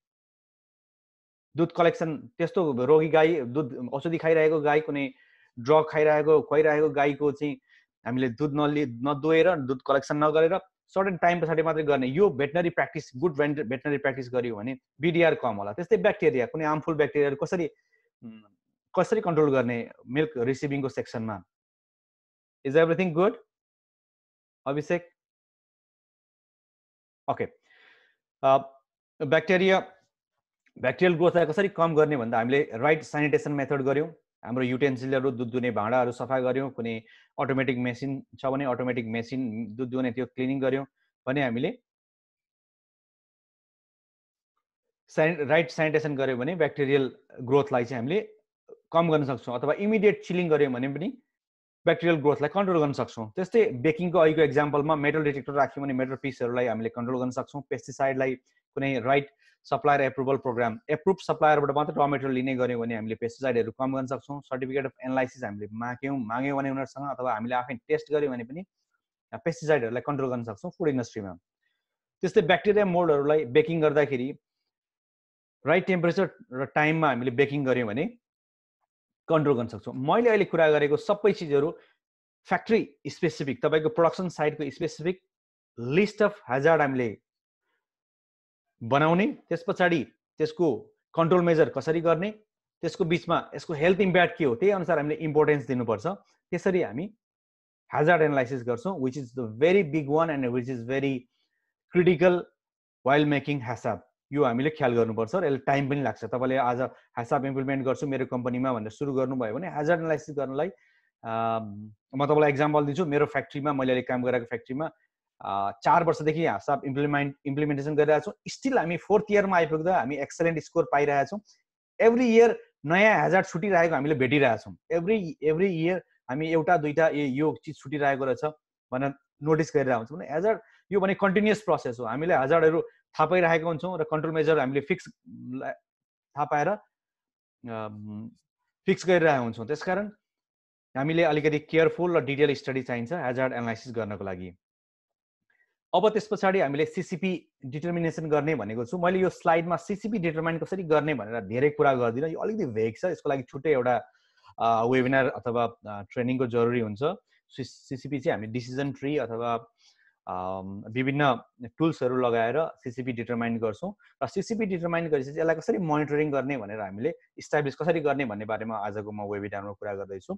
दुध कलेक्सन त्यस्तो रोगी गाई दुध औषधि खाइरहेको गाई कुनै ड्रग खाइरहेको खुवाइरहेको गाईको चाहिँ हामीले दुध नलि नदुएर दुध कलेक्सन नगरेर सर्टेन टाइम पछाडि मात्रै गर्ने। यो veterinary practice good veterinary practice गऱ्यो भने बिडिआर कम होला। त्यस्तै ब्याक्टेरिया कुनै हार्मफुल ब्याक्टेरियाहरू कसरी कसरी कन्ट्रोल गर्ने मिल्क रिसिभिङको सेक्सनमा is everything good Abhishek? Okay bacteria bacterial ग्रोथलाई कसरी कम गर्ने भन्दा हामीले राइट सेनिटेसन मेथड गऱ्यौँ। हाम्रो युटेन्सिलहरू दुध दुने भाँडाहरू सफा गऱ्यौँ। कुनै अटोमेटिक मेसिन छ भने अटोमेटिक मेसिन दुध दुने त्यो क्लिनिङ गऱ्यौँ। भने हामीले सेनि राइट सेनिटेसन गऱ्यो भने ब्याक्टेरियल ग्रोथलाई चाहिँ हामीले कम गर्न सक्छौँ अथवा इमिडिएट चिलिङ गऱ्यौँ भने पनि ब्याक्टेरियल ग्रोथलाई कन्ट्रोल गर्न सक्छौँ। त्यस्तै बेकिङको अहिलेको एक्जाम्पलमा मेटल डिटेक्टर राख्यौँ भने मेटल पिसहरूलाई हामीले कन्ट्रोल गर्न सक्छौँ। पेस्टिसाइडलाई कुनै right supplier approval program approve सप्लायरबाट मात्रै र मेटेरियल लिने गऱ्यौँ भने हामीले पेस्टिसाइडहरू कम गर्न सक्छौँ। सर्टिफिकेट अफ एनालाइसिस हामीले माग्यौँ माग्यौँ भने उनीहरूसँग अथवा हामीले आफै टेस्ट गऱ्यौँ भने पनि पेस्टिसाइडहरूलाई कन्ट्रोल गर्न सक्छौँ फुड इन्डस्ट्रीमा त्यस्तै ब्याक्टेरिया मोडहरूलाई बेकिङ गर्दाखेरि राइट टेम्परेचर र टाइममा हामीले बेकिङ गऱ्यौँ भने कन्ट्रोल गर्न सक्छौँ। मैले अहिले कुरा गरेको सबै चिजहरू फ्याक्ट्री स्पेसिफिक तपाईँको प्रोडक्सन साइडको स्पेसिफिक लिस्ट अफ हेजार्ड हामीले बनाउने त्यस पछाडि त्यसको कन्ट्रोल मेजर कसरी गर्ने त्यसको बिचमा यसको हेल्थ इम्प्याक्ट के हो त्यही अनुसार हामीले इम्पोर्टेन्स दिनुपर्छ। त्यसरी हामी हेजार्ड एनालाइसिस गर्छौँ which is the very big one and which is very critical wild making हेसाब यो हामीले ख्याल गर्नुपर्छ र यसले टाइम पनि लाग्छ। तपाईँले आज ह्यासाप इम्प्लिमेन्ट गर्छु मेरो कम्पनीमा भनेर सुरु गर्नुभयो भने हेजर एनालाइसिस गर्नलाई म तपाईँलाई इक्जाम्पल दिन्छु। मेरो फ्याक्ट्रीमा मैले अहिले काम गरेको फ्याक्ट्रीमा चार वर्षदेखि ह्यासाप इम्प्लिमेन्ट इम्प्लिमेन्टेसन गरिरहेको छौँ। स्टिल हामी फोर्थ इयरमा आइपुग्दा हामी एक्सलेन्ट स्कोर पाइरहेछौँ एभ्री इयर नयाँ हेजार्ड छुटिरहेको हामीले भेटिरहेछौँ एभ्री एभ्री इयर हामी एउटा दुइटा ए यो चिज छुटिरहेको रहेछ भनेर नोटिस गरिरहेको हुन्छौँ। भने हेजार्ड यो भने कन्टिन्युस प्रोसेस हो। हामीले हेजार्डहरू थाहा पाइरहेको हुन्छौँ र कन्ट्रोल मेजर हामीले फिक्स थाहा पाएर फिक्स गरिरहेको हुन्छौँ। त्यसकारण हामीले अलिकति केयरफुल र डिटेल स्टडी चाहिन्छ हेजार्ड एनालाइसिस गर्नको लागि। अब त्यस पछाडि हामीले सिसिपी डिटर्मिनेसन गर्ने भनेको छु। मैले यो स्लाइडमा सिसिपी डिटर्माइन कसरी गर्ने भनेर धेरै कुरा गर्दिनँ। यो अलिकति भेग छ। यसको लागि छुट्टै एउटा वेबिनार अथवा ट्रेनिङको जरुरी हुन्छ। सिसिपी चाहिँ हामी डिसिजन ट्री अथवा विभिन्न टुल्सहरू लगाएर सिसिपी डिटर्माइन गर्छौँ। र सिसिपी डिटर्माइन गरेपछि यसलाई कसरी मोनिटरिङ गर्ने भनेर हामीले इस्टाब्लिस कसरी गर्ने भन्ने बारेमा आजको म वेबिनारमा कुरा गर्दैछु।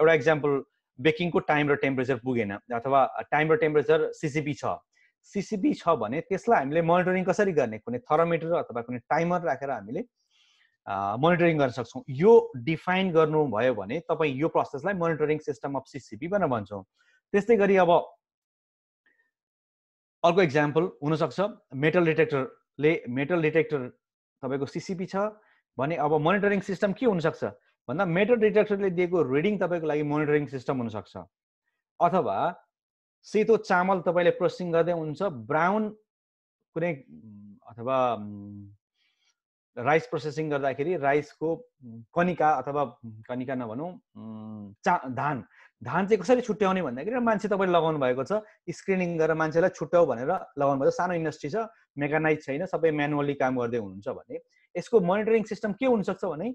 एउटा इक्जाम्पल बेकिङको टाइम र टेम्परेचर पुगेन अथवा टाइम र टेम्परेचर सिसिपी छ। सिसिपी छ भने त्यसलाई हामीले मोनिटरिङ कसरी गर्ने? कुनै थर्मोमिटर अथवा कुनै टाइमर राखेर हामीले मोनिटरिङ गर्न सक्छौँ। यो डिफाइन गर्नुभयो भने तपाईँ यो प्रोसेसलाई मोनिटरिङ सिस्टम अफ सिसिपी भनेर भन्छौँ। त्यस्तै गरी अब अर्को इक्जाम्पल हुनसक्छ। मेटल डिटेक्टरले मेटल डिटेक्टर तपाईँको सिसिपी छ भने अब मोनिटरिङ सिस्टम के हुनसक्छ? भन्दा मेटल डिटेक्टरले दिएको रिडिङ तपाईँको लागि मोनिटरिङ सिस्टम हुनसक्छ। अथवा सेतो चामल तपाईँले प्रोसेसिङ गर्दै हुन्छ ब्राउन कुनै अथवा राइस प्रोसेसिङ गर्दाखेरि राइसको कनिका अथवा कनिका नभनौँ चा धान धान चाहिँ कसरी छुट्याउने भन्दाखेरि मान्छे तपाईँले लगाउनु भएको छ स्क्रिनिङ गरेर मान्छेलाई छुट्याउ भनेर लगाउनु भएको सानो इन्डस्ट्री छ मेकानाइज छैन सबै म्यानुअली काम गर्दै हुनुहुन्छ भने। यसको मोनिटरिङ सिस्टम के हुनसक्छ भने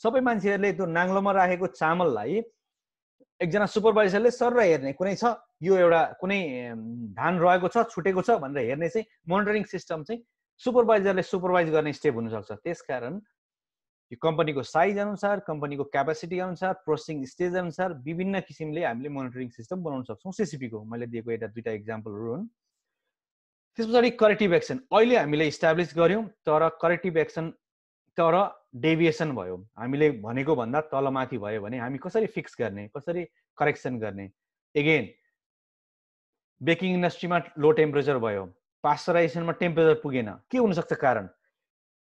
सबै मान्छेहरूले त्यो नाङ्लोमा राखेको चामललाई एकजना सुपरभाइजरले सर हेर्ने कुनै छ यो एउटा कुनै धान रहेको छ छुटेको छ भनेर हेर्ने चाहिँ मोनिटरिङ सिस्टम चाहिँ सुपरभाइजरले सुपरभाइज गर्ने स्टेप हुनसक्छ। त्यसकारण यो कम्पनीको साइज अनुसार कम्पनीको क्यापासिटी अनुसार प्रोसेसिङ स्टेज अनुसार विभिन्न किसिमले हामीले मोनिटरिङ सिस्टम बनाउन सक्छौँ। सिसिपीको मैले दिएको एउटा दुइटा इक्जाम्पलहरू हुन्। त्यस पछाडि करेक्टिभ एक्सन अहिले हामीले इस्टाब्लिस गऱ्यौँ तर करेक्टिभ एक्सन तर डेभिएसन भयो। हामीले भनेको भन्दा तलमाथि भयो भने हामी कसरी फिक्स गर्ने कसरी करेक्सन गर्ने? एगेन बेकिङ इन्डस्ट्रीमा लो टेम्परेचर भयो पास्चराइजेसनमा टेम्परेचर पुगेन के हुनसक्छ कारण?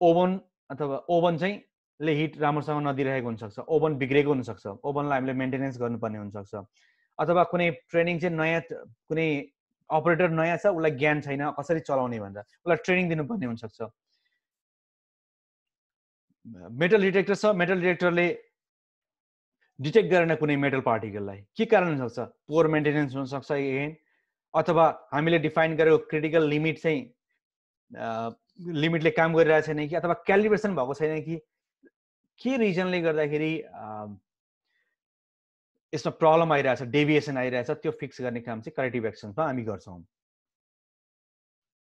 ओभन अथवा ओभन चाहिँ ले हिट राम्रोसँग नदिइरहेको हुनसक्छ ओभन बिग्रेको हुनसक्छ ओभनलाई हामीले मेन्टेनेन्स गर्नुपर्ने हुनसक्छ। अथवा कुनै ट्रेनिङ चाहिँ नयाँ कुनै अपरेटर नयाँ छ उसलाई ज्ञान छैन कसरी चलाउने भनेर उसलाई ट्रेनिङ दिनुपर्ने हुनसक्छ। मेटल डिटेक्टर छ मेटल डिटेक्टरले डिटेक्ट गरेन कुनै मेटल पार्टिकललाई के कारण हुनसक्छ? पोर मेन्टेनेन्स हुनसक्छ एन अथवा हामीले डिफाइन गरेको क्रिटिकल लिमिट चाहिँ लिमिटले काम गरिरहेको छैन कि अथवा क्यालिब्रेसन भएको छैन कि के रिजनले गर्दाखेरि यसमा प्रब्लम आइरहेछ डेभिएसन आइरहेछ त्यो फिक्स गर्ने काम चाहिँ करेक्टिभ एक्सनमा हामी गर्छौँ।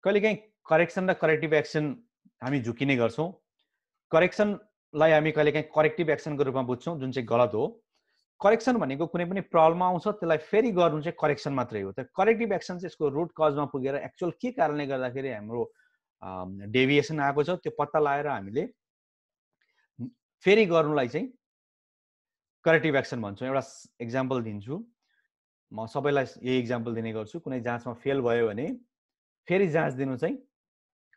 कहिलेकाहीँ करेक्सन र करेक्टिभ एक्सन हामी झुकिने गर्छौँ। करेक्सनलाई हामी कहिलेकाहीँ करेक्टिभ एक्सनको रूपमा बुझ्छौँ जुन चाहिँ गलत हो। करेक्सन भनेको कुनै पनि प्रब्लम आउँछ त्यसलाई फेरि गर्नु चाहिँ करेक्सन मात्रै हो। तर करेक्टिभ एक्सन चाहिँ यसको रुट कजमा पुगेर एक्चुअल के कारणले गर्दाखेरि हाम्रो डेभिएसन आएको छ त्यो पत्ता लगाएर हामीले फेरि गर्नुलाई चाहिँ करेक्टिभ एक्सन भन्छौँ। एउटा इक्जाम्पल दिन्छु। म सबैलाई यही इक्जाम्पल दिने गर्छु। कुनै जाँचमा फेल भयो भने फेरि जाँच दिनु चाहिँ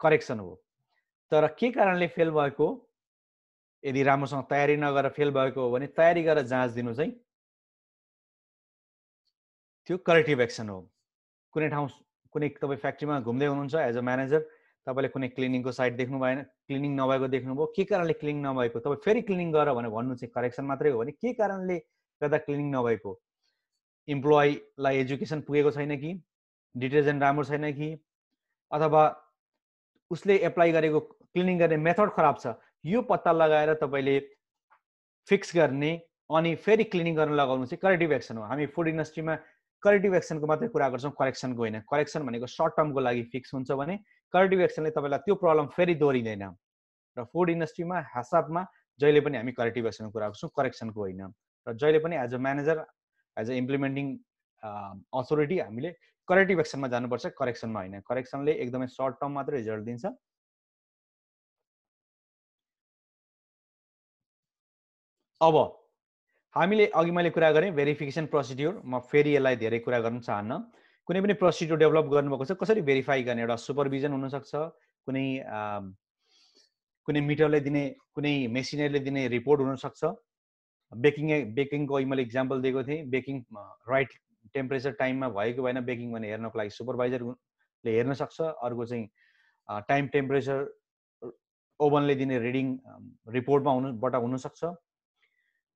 करेक्सन हो। तर के कारणले फेल भएको? यदि राम्रोसँग तयारी नगरेर फेल भएको हो भने तयारी गरेर जाँच दिनु चाहिँ त्यो करेक्टिभ एक्सन हो कुनै ठाउँ कुनै तपाईँ फ्याक्ट्रीमा घुम्दै हुनुहुन्छ एज अ म्यानेजर तपाईँले कुनै क्लिनिङको साइट देख्नु भएन क्लिनिङ नभएको देख्नुभयो के कारणले क्लिनिङ नभएको तपाईँ फेरि क्लिनिङ गर भनेर भन्नु चाहिँ करेक्सन मात्रै हो भने के कारणले गर्दा क्लिनिङ नभएको इम्प्लोइलाई एजुकेसन पुगेको छैन कि डिटर्जेन्ट राम्रो छैन कि अथवा उसले एप्लाई गरेको क्लिनिङ गर्ने मेथड खराब छ यो पत्ता लगाएर तपाईँले फिक्स गर्ने अनि फेरि क्लिनिङ गर्न लगाउनु चाहिँ करेक्टिभ एक्सन हो। हामी फुड इन्डस्ट्रीमा करेक्टिभ एक्सनको मात्रै कुरा गर्छौँ करेक्सनको होइन। करेक्सन भनेको सर्ट टर्मको लागि फिक्स हुन्छ भने करेक्टिभ एक्सनले तपाईँलाई त्यो प्रब्लम फेरि दोहोरिँदैन। र फुड इन्डस्ट्रीमा हासाबमा जहिले पनि हामी करेक्टिभ एक्सनको कुरा गर्छौँ करेक्सनको होइन। र जहिले पनि as a manager as a implementing authority हामीले करेक्टिभ एक्सनमा जानुपर्छ करेक्सनमा होइन। करेक्सनले एकदमै सर्ट टर्म मात्रै रिजल्ट दिन्छ। अब हामीले अघि मैले कुरा गरेँ भेरिफिकेसन प्रोसिड्युर म फेरि यसलाई धेरै कुरा गर्न चाहन्न। कुनै पनि प्रोसिड्युर डेभलप गर्नुभएको छ कसरी भेरिफाई गर्ने? एउटा सुपरभिजन हुनसक्छ कुनै कुनै मिटरले दिने कुनै मेसिनरीले दिने रिपोर्ट हुनसक्छ। बेकिङ बेकिङको अघि मैले इक्जाम्पल दिएको थिएँ। बेकिङ राइट टेम्परेचर टाइममा भएको भएन बेकिङ भने हेर्नको लागि सुपरभाइजरले हेर्न सक्छ। अर्को चाहिँ टाइम टेम्परेचर ओभनले दिने रिडिङ रिपोर्टमा हुनुबाट हुनसक्छ।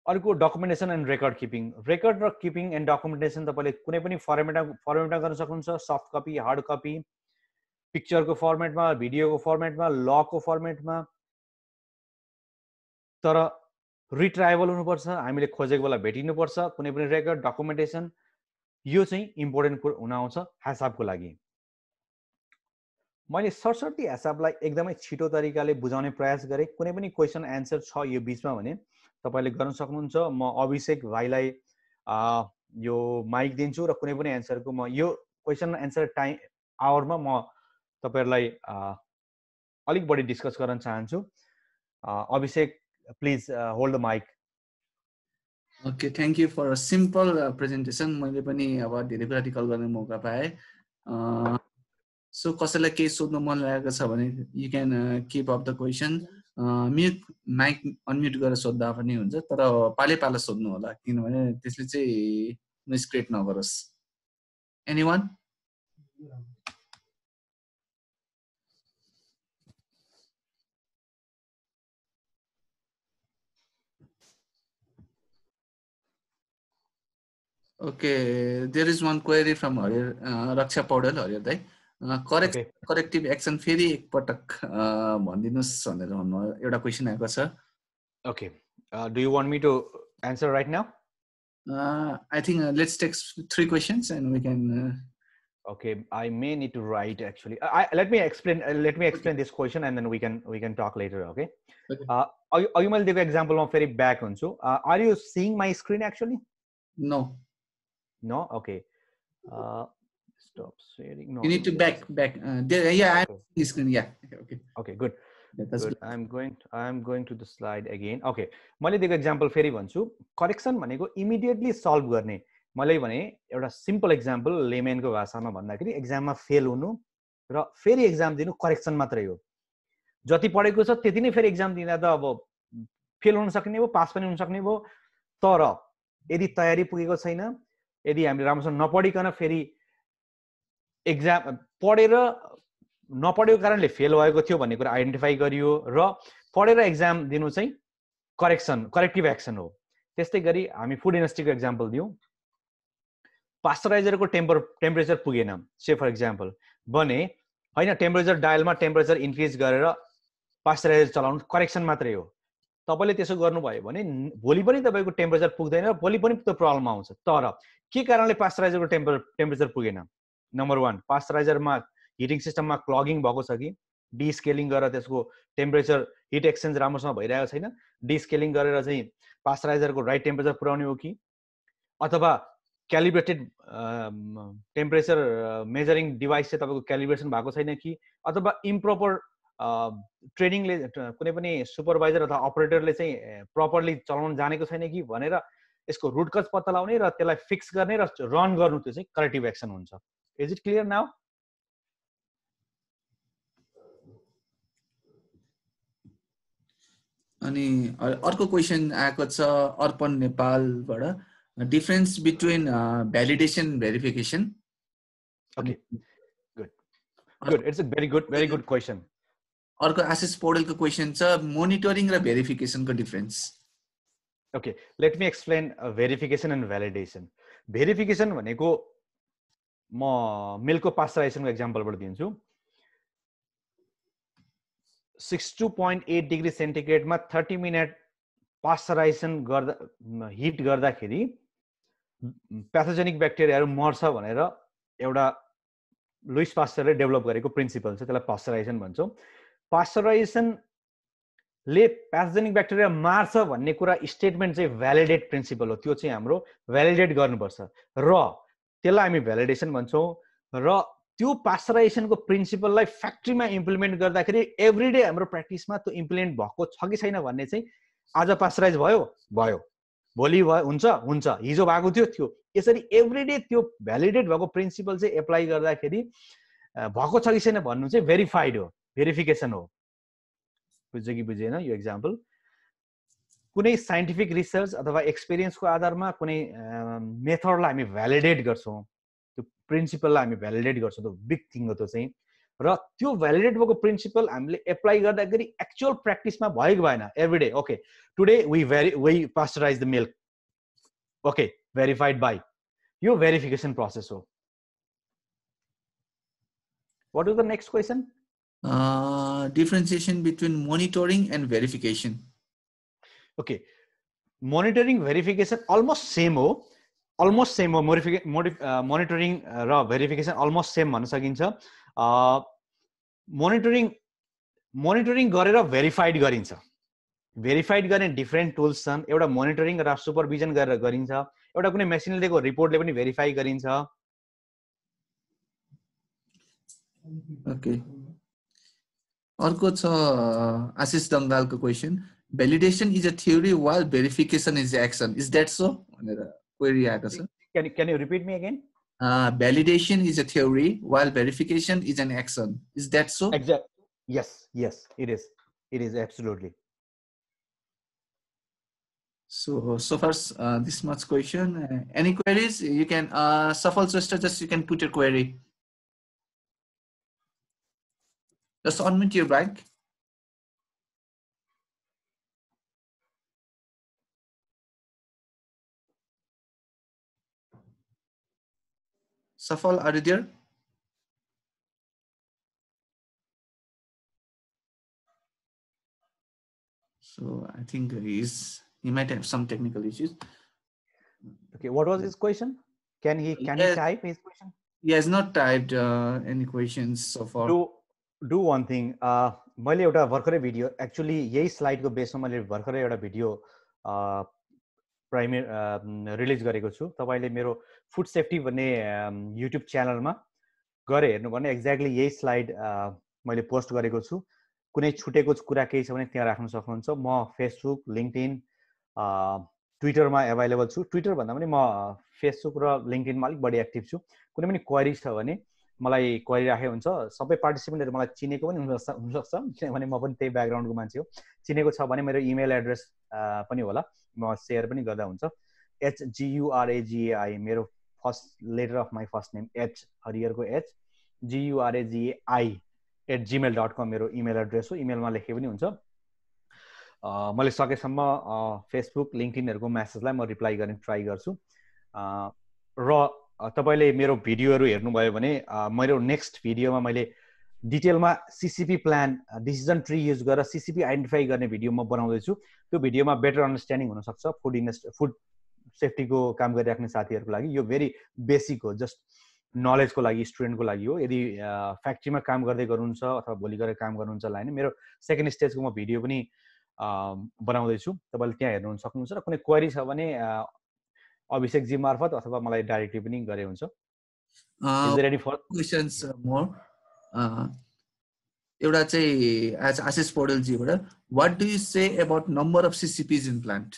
अर्को documentation and record keeping record र किपिङ एन्ड डकुमेन्टेसन तपाईँले कुनै पनि फर्मेटमा फर्मेटमा गर्न सक्नुहुन्छ। सफ्ट कपी हार्ड कपी पिक्चरको फर्मेटमा भिडियोको फर्मेटमा लको फर्मेटमा तर रिट्राइबल हुनुपर्छ हामीले खोजेको बेला भेटिनुपर्छ कुनै पनि रेकर्ड डकुमेन्टेसन यो चाहिँ इम्पोर्टेन्ट हुन आउँछ हासाबको लागि। मैले सरस्वती हासाबलाई एकदमै छिटो तरिकाले बुझाउने प्रयास गरेँ। कुनै पनि क्वेसन एन्सर छ यो बिचमा भने तपाईँले गर्न सक्नुहुन्छ। म अभिषेक भाइलाई यो माइक दिन्छु र कुनै पनि एन्सरको म यो क्वेसन एन्सर टाइम आवरमा म तपाईँहरूलाई अलिक बढी डिस्कस गर्न चाहन्छु। Abhishek please hold the mic. Okay thank you for simple presentation. मैले पनि अब धेरै कुरा रिकल गर्ने मौका पाएँ। सो कसैलाई केही सोध्नु मन लागेको छ भने you can keep up the question mute mic unmute गरेर सोद्धा पनि हुन्छ तर पाले पालो सोध्नु होला किनभने त्यसले चाहिँ नोइस नगरोस्। Any one there is one query from Harir, uh, Raksha Paudel, Harir दाई। करेक्ट करेक्टिभ एक्सन फेरि एकपटक भनिदिनुहोस् भनेर भन्नु एउटा क्वेसन आएको छ okay do you want me to answer right now I think let's take three questions and we can Okay, I may need to write actually. I, let me explain. Uh, let me explain this question, and then we can we can talk later. Okay. okay. Uh, are you will give example of very back on. So, uh, are you seeing my screen actually? No. No. Okay. Uh, stop sharing. No, you need to back back. Uh, there, yeah, okay. I'm screen. Yeah. Okay. Okay. Good. good. I'm going. To, I'm going to the slide again. Okay. मैले दिएको एक्जाम्पल फेरि भन्छु करेक्सन भनेको इमिडिएटली सल्भ गर्ने मैले भने एउटा सिम्पल एक्जाम्पल लेमेनको भाषामा भन्दाखेरि एक्जाममा फेल हुनु र फेरि एक्जाम दिनु करेक्सन मात्रै हो जति पढेको छ त्यति नै फेरि एक्जाम दिँदा त अब फेल हुन सक्ने भयो पास पनि हुन सक्ने भयो तर यदि तयारी पुगेको छैन यदि हामीले राम्रोसँग नपढिकन फेरि एक्जाम पढेर नपढेको कारणले फेल भएको थियो भन्ने कुरा आइडेन्टिफाई गरियो र पढेर एक्जाम दिनु चाहिँ करेक्सन करेक्टिभ एक्सन हो। त्यस्तै गरी हामी फुड इन्डस्ट्रीको एक्जाम्पल दिउँ पास्चराइजरको टेम्पर टेम्परेचर पुगेन से फर इक्जाम्पल भने होइन टेम्परेचर डायलमा टेम्परेचर इन्क्रिज गरेर पास्चराइजर चलाउनु करेक्सन मात्रै हो। तपाईँले त्यसो गर्नुभयो भने भोलि पनि तपाईँको टेम्परेचर पुग्दैन भोलि पनि त्यो प्रब्लम आउँछ। तर के कारणले पास्चराइजरको टेम्पर टेम्परेचर पुगेन? नम्बर वान पास्चराइजरमा हिटिङ सिस्टममा क्लगिङ भएको छ कि? डिस्केलिङ गरेर त्यसको टेम्परेचर हिट एक्सचेन्ज राम्रोसँग भइरहेको छैन। डिस्केलिङ गरेर चाहिँ पास्चराइजरको राइट टेम्परेचर पुऱ्याउने हो कि? अथवा क्यालिब्रेटेड टेम्परेचर मेजरिङ डिभाइस चाहिँ तपाईँको क्यालिब्रेसन भएको छैन कि? अथवा इम्प्रोपर ट्रेनिङले कुनै पनि सुपरभाइजर अथवा अपरेटरले चाहिँ प्रपरली चलाउन जानेको छैन कि? भनेर यसको रुटकज पत्ता लगाउने र त्यसलाई फिक्स गर्ने र रन गर्नु त्यो चाहिँ करेक्टिभ एक्सन हुन्छ। इज इट क्लियर नाउ अनि अर्को क्वेसन आएको छ अर्पण नेपालबाट। Difference between validation verification okay good good it's a very good very good question अर्को आशिष पौडेलको क्वेसन छ मोनिटरिङ र भेरिफिकेसनको difference okay let me explain verification and validation verification भनेको म मिल्कको पास्चराइजेसनको एक्जाम्पलबाट दिन्छु। Six two point eight degree सेन्टिग्रेडमा thirty minute pasteurisation गर्दा हिट गर्दाखेरि प्याथोजेनिक ब्याक्टेरियाहरू मर्छ भनेर एउटा लुइस पास्चरले डेभलप गरेको प्रिन्सिपल छ त्यसलाई पास्चराइजेसन भन्छौँ। पास्चराइजेसनले प्याथोजेनिक ब्याक्टेरिया मार्छ भन्ने कुरा स्टेटमेन्ट चाहिँ भ्यालिडेट प्रिन्सिपल हो त्यो चाहिँ हाम्रो भ्यालिडेट गर्नुपर्छ। र त्यसलाई हामी भ्यालिडेसन भन्छौँ र त्यो पास्चराइजेसनको प्रिन्सिपललाई फ्याक्ट्रीमा इम्प्लिमेन्ट गर्दाखेरि एभ्री डे हाम्रो प्र्याक्टिसमा त्यो इम्प्लिमेन्ट भएको छ कि छैन भन्ने चाहिँ आज पास्चराइज भयो? भयो। भोलि भयो हुन्छ हुन्छ। हिजो भएको थियो थियो। यसरी एभ्री डे त्यो भ्यालिडेट भएको प्रिन्सिपल चाहिँ एप्लाई गर्दाखेरि भएको छ कि छैन भन्नु चाहिँ भेरिफाइड हो। भेरिफिकेसन हो। बुझ्यो कि बुझेन यो इक्जाम्पल कुनै साइन्टिफिक रिसर्च अथवा एक्सपिरियन्सको आधारमा कुनै मेथडलाई हामी भ्यालिडेट गर्छौँ त्यो प्रिन्सिपललाई हामी भ्यालिडेट गर्छौँ त्यो बिग थिङ हो त्यो चाहिँ। र त्यो भ्यालिडेट भएको प्रिन्सिपल हामीले एप्लाई गर्दाखेरि एक्चुअल प्र्याक्टिसमा भएको भएन every day okay today we very we pasteurise the milk okay verified by यो भेरिफिकेसन प्रोसेस हो। What is the next question differentiation between monitoring and verification okay monitoring verification almost same हो अलमोस्ट सेम हो मोडिफिके मोडि मोनिटरिङ र भेरिफिकेसन अलमोस्ट सेम भन्न सकिन्छ. मोनिटरिङ मोनिटरिङ गरेर भेरिफाइड गरिन्छ. भेरिफाइड गर्ने डिफ्रेन्ट टुल्स छन्. एउटा मोनिटरिङ र सुपरभिजन गरेर गरिन्छ. एउटा कुनै मेसिनले दिएको रिपोर्टले पनि भेरिफाई गरिन्छ। ओके अर्को छ Ashish दङ्गालको question validation is a theory while verification is action. Is that so? Query Can you can you repeat me again? Uh, validation is a theory while verification is an action. Is that so? Exactly. Yes, yes, it is. It is absolutely. So, so first, uh, this much question. Uh, any queries? You can, uh, Safal Sister, just you can put your query. Just unmute your bank. Safal, are you there? So I think he's he might have some technical issues. Okay, what was his question? Can he can Yes. he type his question? He has not typed uh, any questions so far. Do do one thing मैले एउटा भर्खरै भिडियो एक्चुली यही स्लाइडको बेसमा मैले भर्खरै एउटा भिडियो प्राइमे रिलिज गरेको छु तपाईँले मेरो फुड सेफ्टी भन्ने युट्युब च्यानलमा गएर हेर्नु भने एक्ज्याक्टली यही स्लाइड मैले पोस्ट गरेको छु। कुनै छुटेको कुरा केही छ भने त्यहाँ राख्न सक्नुहुन्छ। म फेसबुक लिङ्कडिन ट्विटरमा एभाइलेबल छु। ट्विटर भन्दा पनि म फेसबुक र लिङ्कडिनमा अलिक बढी एक्टिभ छु। कुनै पनि क्वेरी छ भने मलाई क्वेरी राखेको हुन्छ। सबै पार्टिसिपेन्टहरू मलाई चिनेको पनि हुनसक्छ हुनसक्छ। किनभने म पनि त्यही ब्याकग्राउन्डको मान्छे हो। चिनेको छ भने मेरो इमेल एड्रेस पनि होला। म सेयर पनि गर्दा हुन्छ। एचजियुआरएजिएआई मेरो first letter of my first name H हरियरको H GURAGAI at Gmail dot com मेरो इमेल एड्रेस हो। इमेलमा लेखे पनि हुन्छ। मैले सकेसम्म फेसबुक लिङ्कडिनहरूको म्यासेजलाई म रिप्लाई गर्ने ट्राई गर्छु। र तपाईँले मेरो भिडियोहरू हेर्नुभयो भने मेरो नेक्स्ट भिडियोमा मैले डिटेलमा CCP plan decision tree use गरेर सिसिपी आइडेन्टिफाई गर्ने भिडियो म बनाउँदैछु। त्यो भिडियोमा बेटर अन्डरस्ट्यान्डिङ हुनसक्छ। फुड इन्डस्ट्री फुड सेफ्टीको काम गरिराख्ने साथीहरूको लागि यो भेरी बेसिक हो। जस्ट नलेजको लागि स्टुडेन्टको लागि हो। यदि फ्याक्ट्रीमा काम गर्दै गर्नुहुन्छ अथवा भोलि गएर काम गर्नुहुन्छ होला भने मेरो सेकेन्ड स्टेजको म भिडियो पनि बनाउँदैछु। तपाईँले त्यहाँ हेर्नु सक्नुहुन्छ र कुनै क्वेरी छ भने अभिषेकजी मार्फत अथवा मलाई डाइरेक्टली पनि गरे हुन्छ। Uh, एउटा चाहिँ Ashish पौडेलजीबाट what do you say about number of CCPs in plant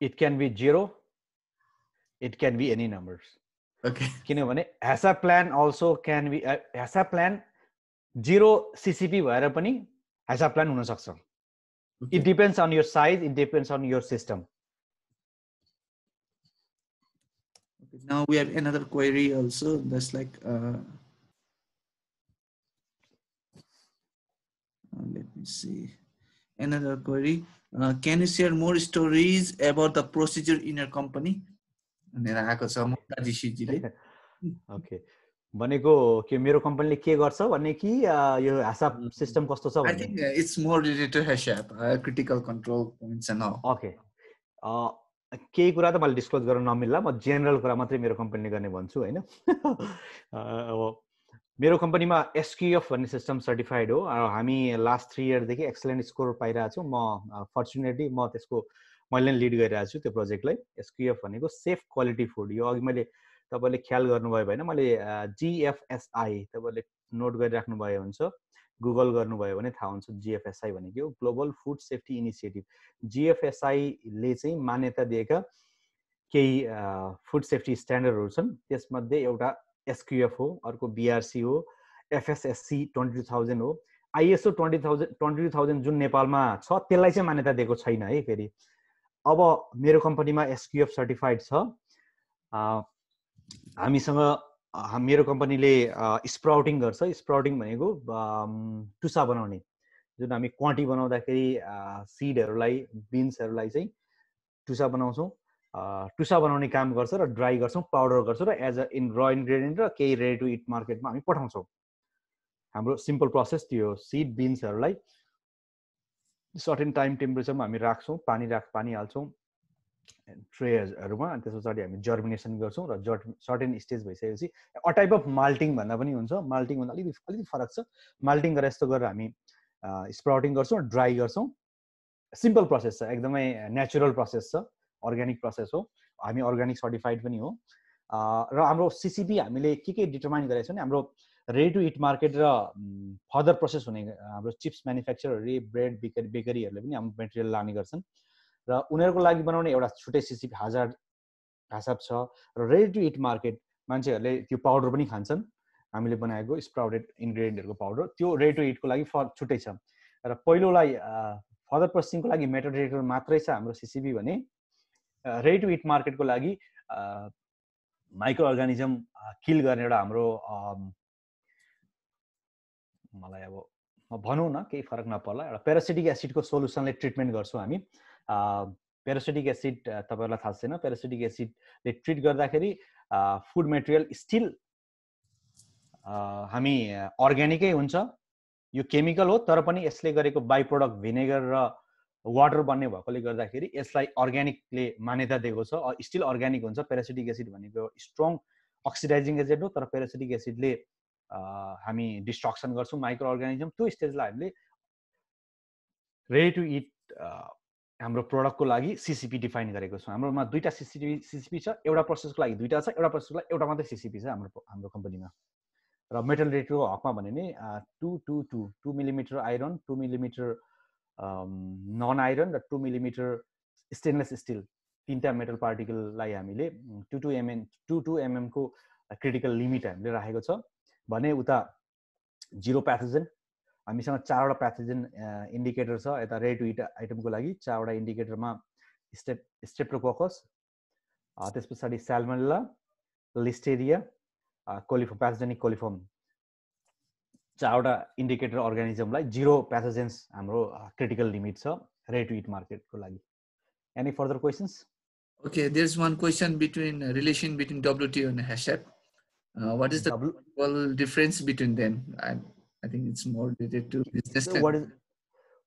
it can be zero it can be any numbers okay किनभने HACCP plan also can be HACCP plan zero CCP भएर पनि ह्यासा प्लान हुनसक्छ it depends on your size it depends on your system now we have another query also that's like uh, uh, let me see. Another query. Can you share more stories about the procedure in your company भनेर आएको छ मुक्ताजीजीले ओके (laughs) भनेको के मेरो कम्पनीले के गर्छ भन्ने कि uh, यो हासा सिस्टम कस्तो छ भन्ने? It's more related HACCP critical control points and all okay केही कुरा त मैले डिस्क्लोज गर्न नमिल्ला म जेनरल कुरा मात्रै मेरो कम्पनीले गर्ने भन्छु होइन? (laughs) Uh, अब मेरो कम्पनीमा एसक्युएफ भन्ने सिस्टम सर्टिफाइड हो। हामी लास्ट थ्री इयरदेखि एक्सलेन्ट स्कोर पाइरहेको छौँ। म फर्चुनेटली म त्यसको मैले नै लिड गरिरहेको छु त्यो प्रोजेक्टलाई एसक्युएफ भनेको सेफ क्वालिटी फुड यो अघि मैले तपाईँले ख्याल गर्नुभयो भने मैले जिएफएसआई तपाईँले नोट गरिराख्नु भयो हुन्छ। गुगल गर्नुभयो भने थाहा हुन्छ जिएफएसआई भनेको ग्लोबल फुड सेफ्टी इनिसिएटिभ जिएफएसआईले चाहिँ मान्यता दिएका केही फुड सेफ्टी स्ट्यान्डर्डहरू छन्। त्यसमध्ये एउटा एसक्युएफ हो अर्को बिआरसी हो एफएसएससी ट्वेन्टी टू थाउजन्ड हो। ISO twenty thousand twenty two thousand जुन नेपालमा छ त्यसलाई चाहिँ मान्यता दिएको छैन है फेरि। अब मेरो कम्पनीमा एसक्युएफ सर्टिफाइड छ। हामीसँग मेरो कम्पनीले स्प्राउटिङ गर्छ। स्प्राउटिङ भनेको टुसा बनाउने। जुन हामी क्वान्टी बनाउँदाखेरि सिडहरूलाई बिन्सहरूलाई चाहिँ टुसा बनाउँछौँ। टुसा बनाउने काम गर्छ र ड्राई गर्छौँ पाउडर गर्छौँ र एज अ इन र इन्ग्रेडियन्ट र केही रेडी टु इट मार्केटमा हामी पठाउँछौँ। हाम्रो सिम्पल प्रोसेस त्यो हो सिड बिन्सहरूलाई सर्टेन टाइम टेम्परेचरमा हामी राख्छौँ पानी राख पानी हाल्छौँ ट्रेहरूमा अनि त्यस पछाडि हामी जर्मिनेसन गर्छौँ र जर् सर्टेन स्टेज भइसकेपछि अ टाइप अफ माल्टिङ भन्दा पनि हुन्छ। माल्टिङ भन्दा अलिकति अलिकति फरक छ। माल्टिङ गरेर यस्तो गरेर हामी स्प्राउटिङ गर्छौँ ड्राई गर्छौँ। सिम्पल प्रोसेस छ एकदमै नेचुरल प्रोसेस छ। अर्ग्यानिक प्रोसेस हो हामी अर्ग्यानिक सर्टिफाइड पनि हो. र हाम्रो सिसिपी हामीले के के डिटर्माइन गरेको छ भने हाम्रो रेडी टु इट मार्केट र फर्दर प्रोसेस हुने हाम्रो चिप्स म्यानुफ्याक्चरहरूले ब्रेड बेकरी बेकरीहरूले पनि हाम्रो मेटेरियल लाने गर्छन्। र उनीहरूको लागि बनाउने एउटा छुट्टै सिसिपी हजार हासाप छ। र रेडी टु इट मार्केट मान्छेहरूले त्यो पाउडर पनि खान्छन्। हामीले बनाएको स्प्राउडेड इन्ग्रिडियन्टहरूको पाउडर त्यो रेडी टु इटको लागि फर छुट्टै छ। र पहिलोलाई फर्दर प्रोसेसिङको लागि मेटाडेटर मात्रै छ हाम्रो सिसिबी भने रेडी टु इट मार्केटको लागि माइक्रो अर्गानिजम किल गर्ने एउटा हाम्रो मलाई अब भनौँ न केही फरक नपर्ला एउटा पेरासिटिक एसिडको सोल्युसनले ट्रिटमेन्ट गर्छौँ हामी। पेरासिटिक एसिड तपाईँहरूलाई थाहा छैन पेरासिटिक एसिडले ट्रिट गर्दाखेरि फुड मेटेरियल स्टिल हामी अर्ग्यानिकै हुन्छ। यो केमिकल हो तर पनि यसले गरेको बाई प्रोडक्ट भिनेगर र वाटर बन्ने भएकोले गर्दाखेरि यसलाई अर्ग्यानिकले मान्यता दिएको छ स्टिल अर्ग्यानिक हुन्छ पेरासिटिक एसिड भनेको स्ट्रङ अक्सिडाइजिङ एजेन्ट हो तर पेरासिटिक एसिडले हामी डिस्ट्रक्सन गर्छौँ माइक्रो अर्ग्यानिजम त्यो स्टेजलाई हामीले रेडी टु इट हाम्रो प्रडक्टको लागि सिसिपी डिफाइन गरेको छौँ। हाम्रोमा दुईवटा सिसिपी सिसिपी छ एउटा प्रोसेसको लागि दुईवटा छ एउटा प्रोसेसको लागि एउटा मात्रै सिसिपी छ हाम्रो हाम्रो कम्पनीमा र मेटल रेटको हकमा भने two two two two millimetre iron two millimetre non iron र टु मिलिमिटर स्टेनलेस स्टिल तिनवटा मेटल पार्टिकललाई हामीले two two MM two two एमएमको क्रिटिकल लिमिट हामीले राखेको छ। भने उता जिरो प्याथोजेन हामीसँग चारवटा प्याथोजेन इन्डिकेटर छ। यता रेड टु इट आइटमको लागि चारवटा इन्डिकेटरमा स्टेप स्टेप्रोकोकस त्यस पछाडि स्यालमल्ला लिस्टेरिया कोलिफोम प्याथोजेनिक कोलिफोम चारवटा इन्डिकेटर अर्गानिजमलाई जिरो प्याथोजेन्स हाम्रो क्रिटिकल लिमिट छ रेड टु इट मार्केटको लागि। Any further questions okay there is one question between relation between WT and HACCP what is the global difference between them I I think it's more related to business what is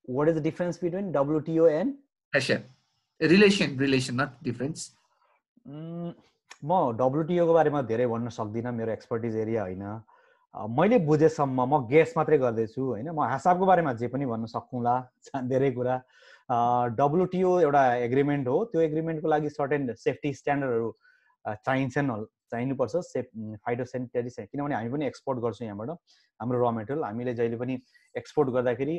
what is the difference between WTO and HACCP relation relation not difference म डब्लुटीओ को बारेमा धेरै भन्न सक्दिन मेरो एक्सपर्टिज एरिया होइन। मैले बुझेसम्म म गेस मात्रै गर्दैछु होइन? म हासाबको बारेमा जे पनि भन्न सकौँला (laughs) धेरै कुरा। डब्लुटिओ एउटा एग्रिमेन्ट हो। त्यो एग्रिमेन्टको लागि सर्टेन सेफ्टी स्ट्यान्डर्डहरू चाहिन्छन् चाहिनुपर्छ। सेफ फाइटोसेनिटरी किनभने हामी पनि एक्सपोर्ट गर्छौँ यहाँबाट हाम्रो र मेटेरियल हामीले जहिले पनि एक्सपोर्ट गर्दाखेरि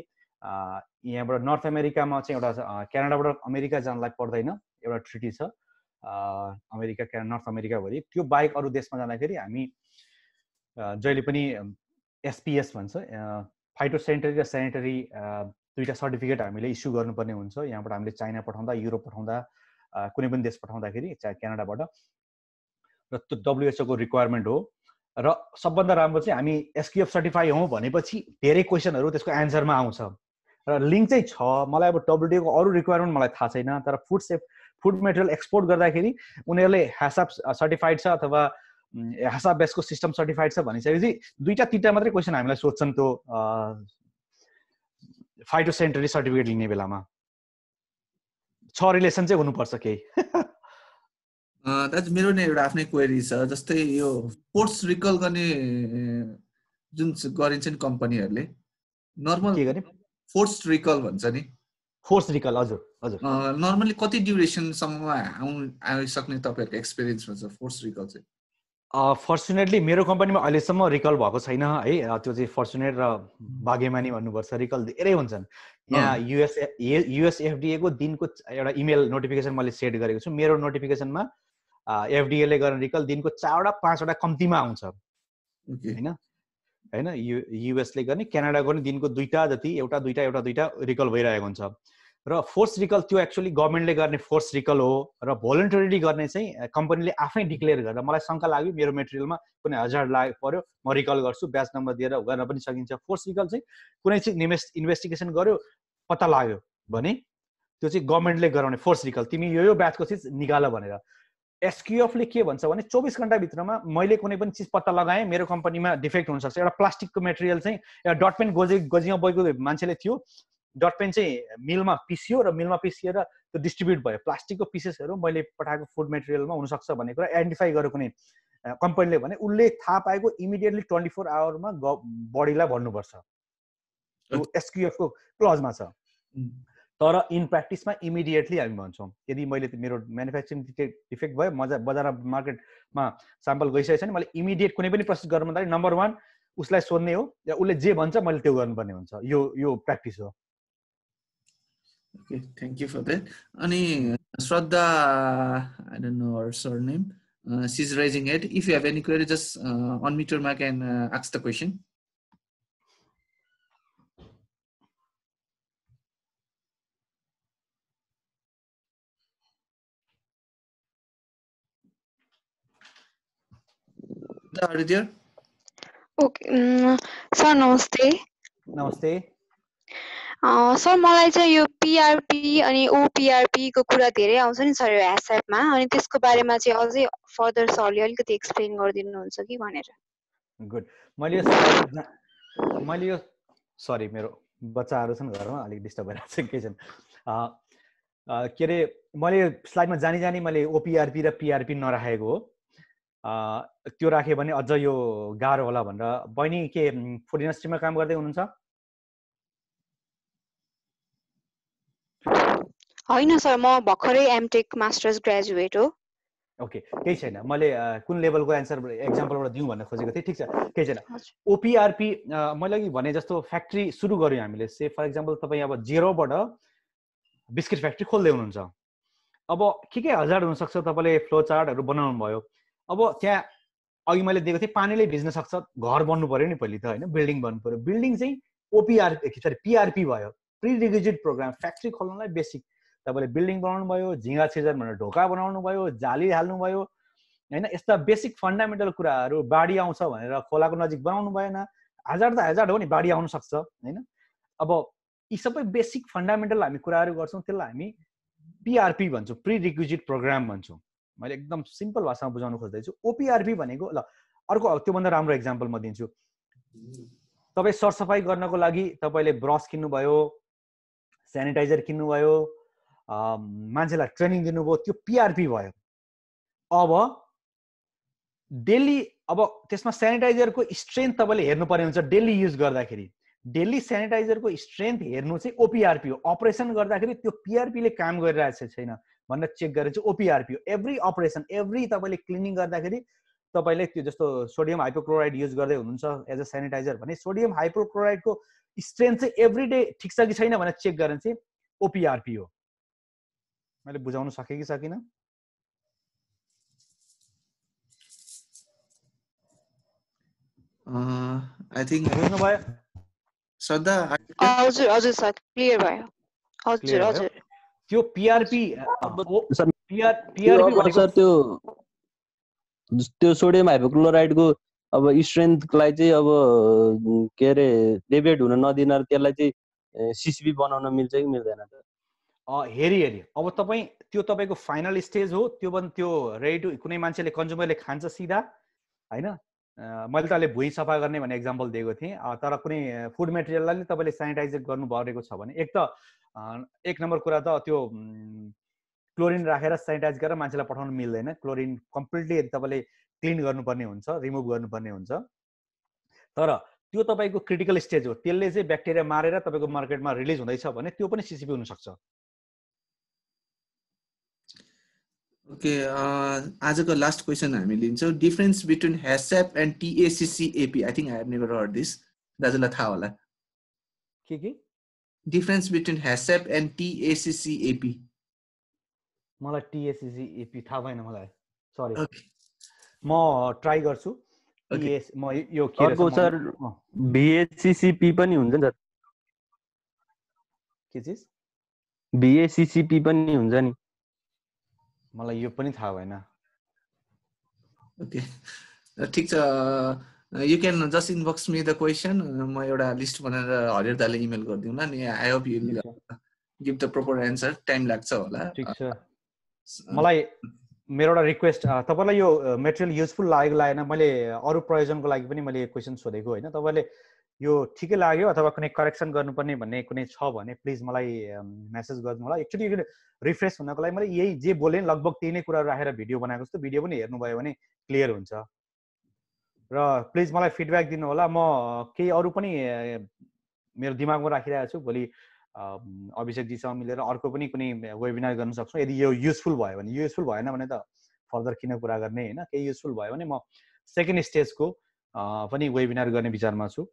यहाँबाट नर्थ अमेरिकामा चाहिँ एउटा क्यानाडाबाट अमेरिका जानलाई पर्दैन। एउटा ट्रिटी छ अमेरिका क्या नर्थ अमेरिकाभरि त्यो बाहेक अरू देशमा जाँदाखेरि हामी जहिले पनि एसपिएस भन्छ फाइटोसेनिटरी र सेनिटरी दुईवटा सर्टिफिकेट हामीले इस्यु गर्नुपर्ने हुन्छ। यहाँबाट हामीले चाइना पठाउँदा युरोप पठाउँदा कुनै पनि देश पठाउँदाखेरि चाहे क्यानाडाबाट। र त्यो डब्लुएचओको रिक्वायरमेन्ट हो। र सबभन्दा राम्रो चाहिँ हामी एसकिएफ सर्टिफाई हौँ भनेपछि धेरै क्वेसनहरू त्यसको एन्सरमा आउँछ। र लिङ्क चाहिँ छ। मलाई अब डब्लुडिओको अरू रिक्वायरमेन्ट मलाई थाहा छैन तर food safe food material export गर्दाखेरि उनीहरूले ह्यासाप सर्टिफाइड छ अथवा ह्यासाप बेसको सिस्टम सर्टिफाइड छ भनिसकेपछि दुईवटा तिनवटा मात्रै क्वेसन हामीलाई सोध्छन् त्यो फाइटोसेन्टरी सर्टिफिकेट लिने बेलामा। छ रिलेसन चाहिँ हुनुपर्छ केही। दाजु मेरो नै एउटा आफ्नै क्वेरी छ जस्तै यो फोर्स रिकल गर्ने जुन गरिन्छ नि कम्पनीहरूले नर्मल के गर्ने? फोर्स रिकल भन्छ नि। फोर्स रिकल हजुर हजुर। नर्मली कति ड्युरेसनसम्म आउनु आइसक्ने तपाईँहरूको एक्सपिरियन्स भन्छ फोर्स रिकल चाहिँ? फर्चुनेटली मेरो कम्पनीमा अहिलेसम्म रिकल भएको छैन है। त्यो चाहिँ फर्चुनेट र भाग्यमानी भन्नुपर्छ। रिकल धेरै हुन्छन्। यहाँ युएस युएसएफडिएको दिनको एउटा इमेल नोटिफिकेसन मैले सेट गरेको छु। मेरो नोटिफिकेसनमा एफडिएले गर्ने रिकल दिनको चारवटा पाँचवटा कम्तीमा आउँछ। होइन? होइन? यु युएसले गर्ने क्यानाडाको पनि दिनको दुईवटा जति एउटा दुईवटा एउटा दुईवटा रिकल भइरहेको हुन्छ। र फोर्स रिकल त्यो एक्चुली गभर्मेन्टले गर्ने फोर्स रिकल हो र भोलिन्टरीली गर्ने चाहिँ कम्पनीले आफै डिक्लेयर गरेर मलाई शङ्का लाग्यो मेरो मेटेरियलमा कुनै हजार लाग पऱ्यो म रिकल गर्छु ब्याच नम्बर दिएर गर्न पनि सकिन्छ। फोर्स रिकल चाहिँ कुनै चाहिँ इन्भेस्ट इन्भेस्टिगेसन गर्यो पत्ता लाग्यो भने त्यो चाहिँ गभर्मेन्टले गराउने फोर्स रिकल तिमी यो यो ब्याचको चिज निकाल भनेर। एसक्युएफले के भन्छ भने चौबिस घन्टाभित्रमा मैले कुनै पनि चिज पत्ता लगाएँ मेरो कम्पनीमा डिफेक्ट हुनसक्छ। एउटा प्लास्टिकको मेटेरियल चाहिँ एउटा डटपेन गोजे गोजिङ बोयको मान्छेले थियो डटपेन चाहिँ मिलमा पिसियो र मिलमा पिसिएर त्यो डिस्ट्रिब्युट भयो। प्लास्टिकको पिसेसहरू मैले पठाएको फुड मेटेरियलमा हुनसक्छ भन्ने कुरा आइडेन्टिफाई गरेको कुनै कम्पनीले भने उसले थाहा पाएको इमिडिएटली ट्वेन्टी फोर आवरमा बडीलाई भन्नुपर्छ। त्यो एसक्युएफको क्लजमा छ। तर इन प्र्याक्टिसमा इमिडिएटली हामी भन्छौँ। यदि मैले मेरो म्यानुफ्याक्चरिङ डिफेक्ट भयो मजा बजार मार्केटमा स्याम्पल गइसकेको छ भने मैले इमिडिएट कुनै पनि प्रोसेस गर्नु भन्दाखेरि नम्बर वान उसलाई सोध्ने हो या उसले जे भन्छ मैले त्यो गर्नुपर्ने हुन्छ। यो यो प्र्याक्टिस हो। Okay, thank you for that. Ani Shraddha, I don't know her surname. Uh, she's raising it. If you have any query, just uh, unmute your mic and uh, ask the question. Shraddha, Are you there? Okay um, sir नमस्ते नमस्ते अँ, सर मलाई चाहिँ यो पिआरपी अनि ओपिआरपीको कुरा धेरै आउँछ नि सर ह्यासएपमा अनि त्यसको बारेमा चाहिँ अझै फर्दर सरले अलिकति एक्सप्लेन गरिदिनुहुन्छ कि भनेर। गुड मैले यो मैले यो सरी मेरो बच्चाहरू छन् घरमा अलिक डिस्टर्ब भइरहेको छ केही छैन? के अरे मैले स्लाइडमा जानी जानी मैले ओपिआरपी र पिआरपी नराखेको हो। त्यो राखेँ भने अझ यो गाह्रो होला भनेर। बहिनी के फुड इन्डस्ट्रीमा काम गर्दै हुनुहुन्छ? होइन सर म भर्खरै एमटेक मास्टर्स ग्रेजुएट हो। ओके केही छैन। मैले कुन लेभलको एन्सर एक्जाम्पलबाट दिउँ भन्न खोजेको थिएँ। ठिक छ? केही छैन। ओपिआरपी मैले अघि भने जस्तो फ्याक्ट्री सुरु गऱ्यौँ हामीले। से फर इक्जाम्पल तपाईँ अब जेरोबाट बिस्किट फ्याक्ट्री खोल्दै हुनुहुन्छ। अब के के हजार हुनसक्छ? तपाईँले फ्लो चार्टहरू बनाउनु भयो। अब त्यहाँ अघि मैले दिएको थिएँ पानीले भिज्न सक्छ। घर बन्नु पऱ्यो नि पहिले त होइन? बिल्डिङ बन्नु पऱ्यो बिल्डिङ चाहिँ ओपिआर सरी पिआरपी भयो। प्रि रिक्विजिट प्रोग्राम फ्याक्ट्री खोल्नलाई बेसिक तपाईँले बिल्डिङ बनाउनु भयो झिँगा सिजन भनेर ढोका बनाउनु भयो जाली हाल्नु भयो होइन? यस्ता बेसिक फन्डामेन्टल कुराहरू बाढी आउँछ भनेर खोलाको नजिक बनाउनु भएन। हजार त हजार हो नि बाढी आउनु सक्छ होइन? अब यी सबै बेसिक फन्डामेन्टल हामी कुराहरू गर्छौँ त्यसलाई हामी पिआरपी भन्छौँ प्रि रिक्विजिट प्रोग्राम भन्छौँ। मैले एकदम सिम्पल भाषामा बुझाउनु खोज्दैछु। ओपिआरपी भनेको ल अर्को त्योभन्दा राम्रो इक्जाम्पल म दिन्छु। तपाईँ सरसफाइ गर्नको लागि तपाईँले ब्रस किन्नुभयो सेनिटाइजर किन्नुभयो मान्छेलाई ट्रेनिङ दिनुभयो त्यो पिआरपी भयो। अब डेली अब त्यसमा सेनिटाइजरको स्ट्रेन्थ तपाईँले हेर्नुपर्ने हुन्छ डेली युज गर्दाखेरि। डेली सेनिटाइजरको स्ट्रेन्थ हेर्नु चाहिँ ओपिआरपी हो। अपरेसन गर्दाखेरि त्यो पिआरपीले काम गरिरहेको छैन भनेर चेक गरेर चाहिँ ओपिआरपी हो। एभ्री अपरेसन एभ्री तपाईँले क्लिनिङ गर्दाखेरि तपाईँले त्यो जस्तो सोडियम हाइपोक्लोराइड युज गर्दै हुनुहुन्छ एज अ सेनिटाइजर भने सोडियम हाइपोक्लोराइडको स्ट्रेन्थ चाहिँ एभ्री डे ठिक छ कि छैन भनेर चेक गरेर चाहिँ ओपिआरपी हो। मैले बुझाउन सकेँ कि सकिनँ I think बुझ्नुभयो Shraddha, are you there? हजुर हजुर सर क्लियर भयो हजुर भयो? हजुर त्यो पिआरपी पिआर पिआरपी अब भनेको सर त्यो त्यो सोडियम हाइपोक्लोराइडको अब स्ट्रेन्थलाई चाहिँ अब के अरे डेभिएट हुन नदिन त्यसलाई चाहिँ सिसिबी बनाउन मिल्छ कि मिल्दैन त हेरी हेरी। अब तपाईँ त्यो तपाईँको फाइनल स्टेज हो त्यो पनि त्यो रेडी टु कुनै मान्छेले कन्ज्युमरले खान्छ सिधा होइन? मैले त अहिले भुइँ सफा गर्ने भन्ने एक्जाम्पल दिएको थिएँ। तर कुनै फुड मेटेरियललाई तपाईँले सेनिटाइजर गर्नु परेको छ भने एक त एक नम्बर कुरा त त्यो क्लोरिन राखेर सेनिटाइज गरेर मान्छेलाई पठाउनु मिल्दैन। क्लोरिन कम्प्लिटली तपाईँले क्लिन गर्नुपर्ने हुन्छ रिमुभ गर्नुपर्ने हुन्छ। तर त्यो तपाईँको क्रिटिकल स्टेज हो। त्यसले चाहिँ ब्याक्टेरिया मारेर तपाईँको मार्केटमा रिलिज हुँदैछ भने त्यो पनि सिसिपी हुनसक्छ। ओके आजको लास्ट क्वेसन हामी लिन्छौँ। Difference between HACCP and TACCP I think I have never heard this दाजुलाई थाहा होला। के के? Difference between HACCP and TACCP मलाई टिएससी एपी थाहा भएन मलाई। सरी ओके म ट्राई गर्छु। म यो अर्को सर भिएसिसिपी पनि हुन्छ नि सर। के चिज? भिएसिसिपी पनि हुन्छ नि। मलाई यो पनि थाहा भएन। ओके ठिक छ। You can just inbox me the question म एउटा लिस्ट बनाएर हरियर दाले इमेल गरिदिउँला नि। I hope you give the proper answer time लाग्छ होला। ठिक छ। मलाई मेरो एउटा रिक्वेस्ट तपाईँलाई यो मेटेरियल युजफुल लागेको लागेन। मैले अरू प्रयोजनको लागि पनि मैले क्वेसन सोधेको होइन। तपाईँले यो ठिकै लाग्यो अथवा कुनै करेक्सन गर्नुपर्ने भन्ने कुनै छ भने प्लिज मलाई मेसेज गरिदिनु होला। एक्चुली रिफ्रेस हुनको लागि मैले यही जे बोलेँ लगभग त्यही नै कुराहरू राखेर भिडियो बनाएको जस्तो। भिडियो पनि हेर्नुभयो भने क्लियर हुन्छ। र प्लिज मलाई फिडब्याक दिनु होला। म केही अरू पनि मेरो दिमागमा राखिरहेको छु। भोलि अभिषेकजीसँग मिलेर अर्को पनि कुनै वेबिनार गर्न सक्छौँ। यदि यो युजफुल भयो भने। युजफुल भएन भने त फर्दर किन कुरा गर्ने होइन? केही युजफुल भयो भने म सेकेन्ड स्टेजको पनि वेबिनार गर्ने विचारमा छु।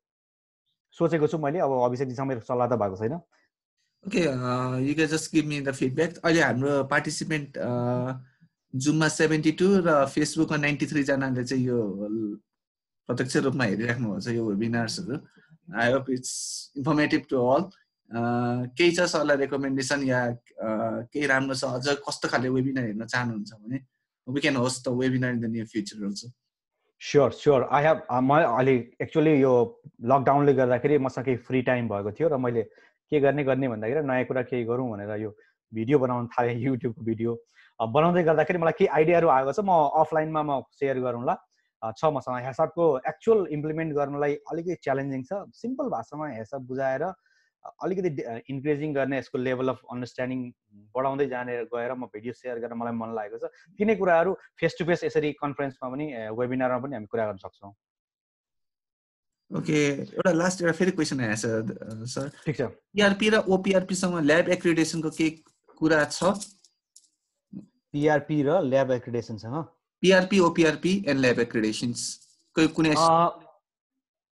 सोचेको छु मैले अब अभिषेकजीसँग मेरो सल्लाह त भएको छैन। Okay you can just give me the feedback अहिले हाम्रो पार्टिसिपेन्ट जुममा सेभेन्टी टू र फेसबुकमा नाइन्टी थ्रीजनाले चाहिँ यो प्रत्यक्ष रूपमा हेरिराख्नु भएको छ यो वेबिनार्सहरू I hope it's informative to all केही छ सरलाई रेकमेन्डेसन या uh, केही राम्रो छ? अझ कस्तो खाले वेबिनार हेर्न चाहनुहुन्छ भने? We can host the webinar in the near future also sure sure I have म अहिले एक्चुली यो लकडाउनले गर्दाखेरि मसँग केही फ्री टाइम भएको थियो र मैले के गर्ने गर्ने भन्दाखेरि नयाँ कुरा केही गरौँ भनेर यो भिडियो बनाउन थालेँ (laughs) युट्युबको भिडियो। बनाउँदै गर्दाखेरि मलाई केही आइडियाहरू आएको छ म अफलाइनमा म सेयर गरौँला छ मसँग हेसापको एक्चुअल इम्प्लिमेन्ट गर्नलाई अलिकति च्यालेन्जिङ छ। सिम्पल भाषामा हेसाप बुझाएर अलिकति इन्क्रिजिङ गर्ने यसको लेभल अफ अन्डरस्ट्यान्डिङ बढाउँदै जाने गएर म भिडियो सेयर गर्न मलाई मन लागेको छ। तिनै कुराहरू फेस टु फेस यसरी कन्फरेन्समा पनि वेबिनारमा पनि हामी कुरा गर्न सक्छौँ। ओके एउटा लास्ट एउटा फेरि क्वेसन आएछ सर। ठिक छ। पिआरपी र ओपिआरपीसँग ल्याब एक्रिडेसनको के कुरा छ? पिआरपी र lab एक्रिडेसनसँग PRP OPRP and lab accreditations कुनै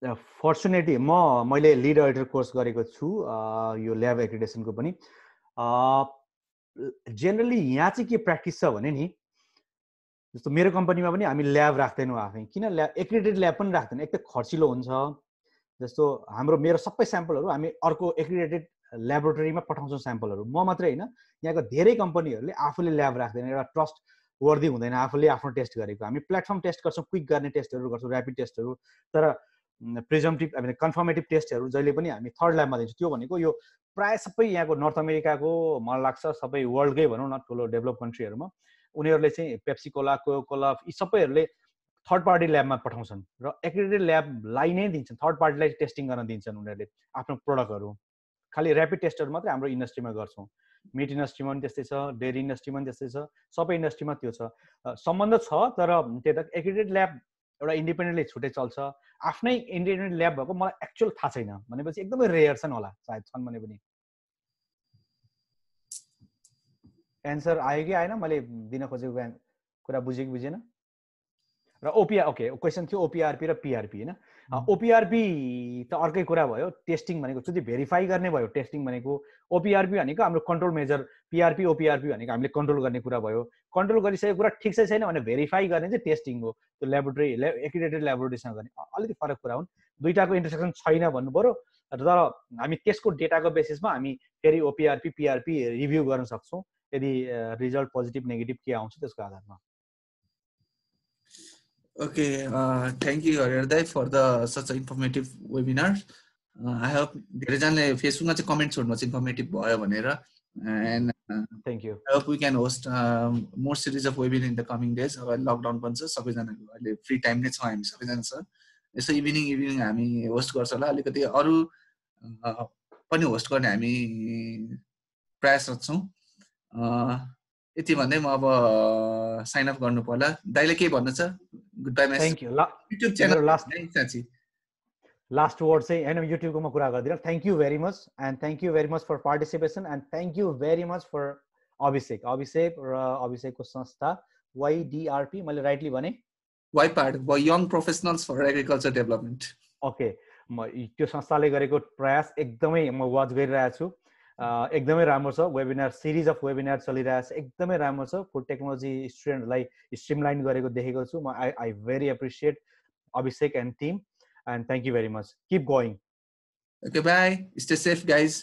फर्चुनेटली म मैले लिड एडिटर कोर्स गरेको छु यो ल्याब एक्रिडेसनको पनि। जेनरली यहाँ चाहिँ के प्र्याक्टिस छ भने नि जस्तो मेरो कम्पनीमा पनि हामी ल्याब राख्दैनौँ आफै। किन ल्याब एक्रिडेटेड ल्याब पनि राख्दैन एक त खर्चिलो हुन्छ। जस्तो हाम्रो मेरो सबै स्याम्पलहरू हामी अर्को एक्रिडेटेड ल्याबोरेटरीमा पठाउँछौँ स्याम्पलहरू म मात्रै होइन यहाँको धेरै कम्पनीहरूले आफूले ल्याब राख्दैन एउटा ट्रस्ट वर्दी हुँदैन आफूले आफ्नो टेस्ट गरेको। हामी प्लेटफर्म टेस्ट गर्छौँ क्विक गर्ने टेस्टहरू गर्छौँ ऱ्यापिड टेस्टहरू तर प्रिजम्टिभ हामी कन्फर्मेटिभ टेस्टहरू जहिले पनि हामी थर्ड ल्याबमा दिन्छौँ। त्यो भनेको यो प्रायः सबै यहाँको नर्थ अमेरिकाको मलाई लाग्छ सबै वर्ल्डकै भनौँ न ठुलो डेभलप कन्ट्रीहरूमा उनीहरूले चाहिँ पेप्सिकोला कोला यी सबैहरूले थर्ड पार्टी ल्याबमा पठाउँछन्। र एक्रिडेटेड ल्याबलाई नै दिन्छन्। थर्ड पार्टीलाई टेस्टिङ गर्न दिन्छन् उनीहरूले आफ्नो प्रडक्टहरू खालि ऱ्यापिड टेस्टहरू मात्रै हाम्रो इन्डस्ट्रीमा गर्छौँ। मिट इन्डस्ट्रीमा पनि त्यस्तै छ डेरी इन्डस्ट्रीमा पनि त्यस्तै छ सबै इन्डस्ट्रीमा त्यो छ। सम्बन्ध छ तर त्यो त एक्रिडेड ल्याब एउटा इन्डिपेन्डेन्टली छुट्टै चल्छ। आफ्नै इन्डिपेन्डेन्ट ल्याब भएको मलाई एक्चुअल थाहा छैन। भनेपछि एकदमै रेयर छन् होला सायद छन् भने पनि। एन्सर आयो कि आएन? मैले दिन खोजेको कुरा बुझेँ कि बुझेन। र ओपिआर ओके क्वेसन थियो ओपिआरपी र पिआरपी होइन? ओपिआरपी त अर्कै कुरा भयो। टेस्टिङ भनेको त्यो भेरिफाई गर्ने भयो टेस्टिङ भनेको ओपिआरपी भनेको हाम्रो कन्ट्रोल मेजर पिआरपी ओपिआरपी भनेको हामीले कन्ट्रोल गर्ने कुरा भयो। कन्ट्रोल गरिसकेको कुरा ठिक चाहिँ छैन भने भेरिफाई गर्ने चाहिँ टेस्टिङ हो। त्यो ल्याबोरेटरी एक्रिडेटेड ल्याबोरेटरीसँग गर्ने। अलिकति फरक कुरा हुन् दुइटाको इन्टरसेक्सन छैन भन्नु पऱ्यो तर हामी त्यसको डेटाको बेसिसमा हामी फेरि ओपिआरपी पिआरपी रिभ्यू गर्न सक्छौँ। यदि रिजल्ट पोजिटिभ नेगेटिभ के आउँछ त्यसको आधारमा। ओके थ्याङ्क यू हरिहर दाई for the such informative webinar I hope धेरैजनाले फेसबुकमा चाहिँ कमेन्ट छोड्नुहोस् इन्फर्मेटिभ भयो भनेर. And thank you I hope we can host more series of webinar in the coming days अब लकडाउन पनि छ सबैजनाको अहिले फ्री टाइम नै छौँ हामी सबैजना छ यसो इभिनिङ इभिनिङ हामी होस्ट गर्छ होला। अलिकति अरू पनि होस्ट गर्ने हामी प्रयासरत छौँ। यति भन्दै म अब साइन अप गर्नु पर्ला दाइले के भन्नु छ goodbye thank you YouTube channel last साँच्ची। लास्ट वर्ड चाहिँ होइन युट्युबको म कुरा गरिदिएर thank you very much and thank you very much for participation and thank you very much for Abhishek Abhishek र अभिषेकको संस्था वाइडिआरपी मैले राइटली भने? YPARD young professionals for agriculture development okay म त्यो संस्थाले गरेको प्रयास एकदमै म वाच गरिरहेको छु एकदमै राम्रो छ। वेबिनार सिरिज अफ वेबिनार चलिरहेको छ। एकदमै राम्रो छ। फुड टेक्नोलोजी स्टुडेन्टहरूलाई स्ट्रिमलाइन गरेको देखेको छु। म I I very appreciate Abhishek and team and thank you very much keep going okay bye stay safe guys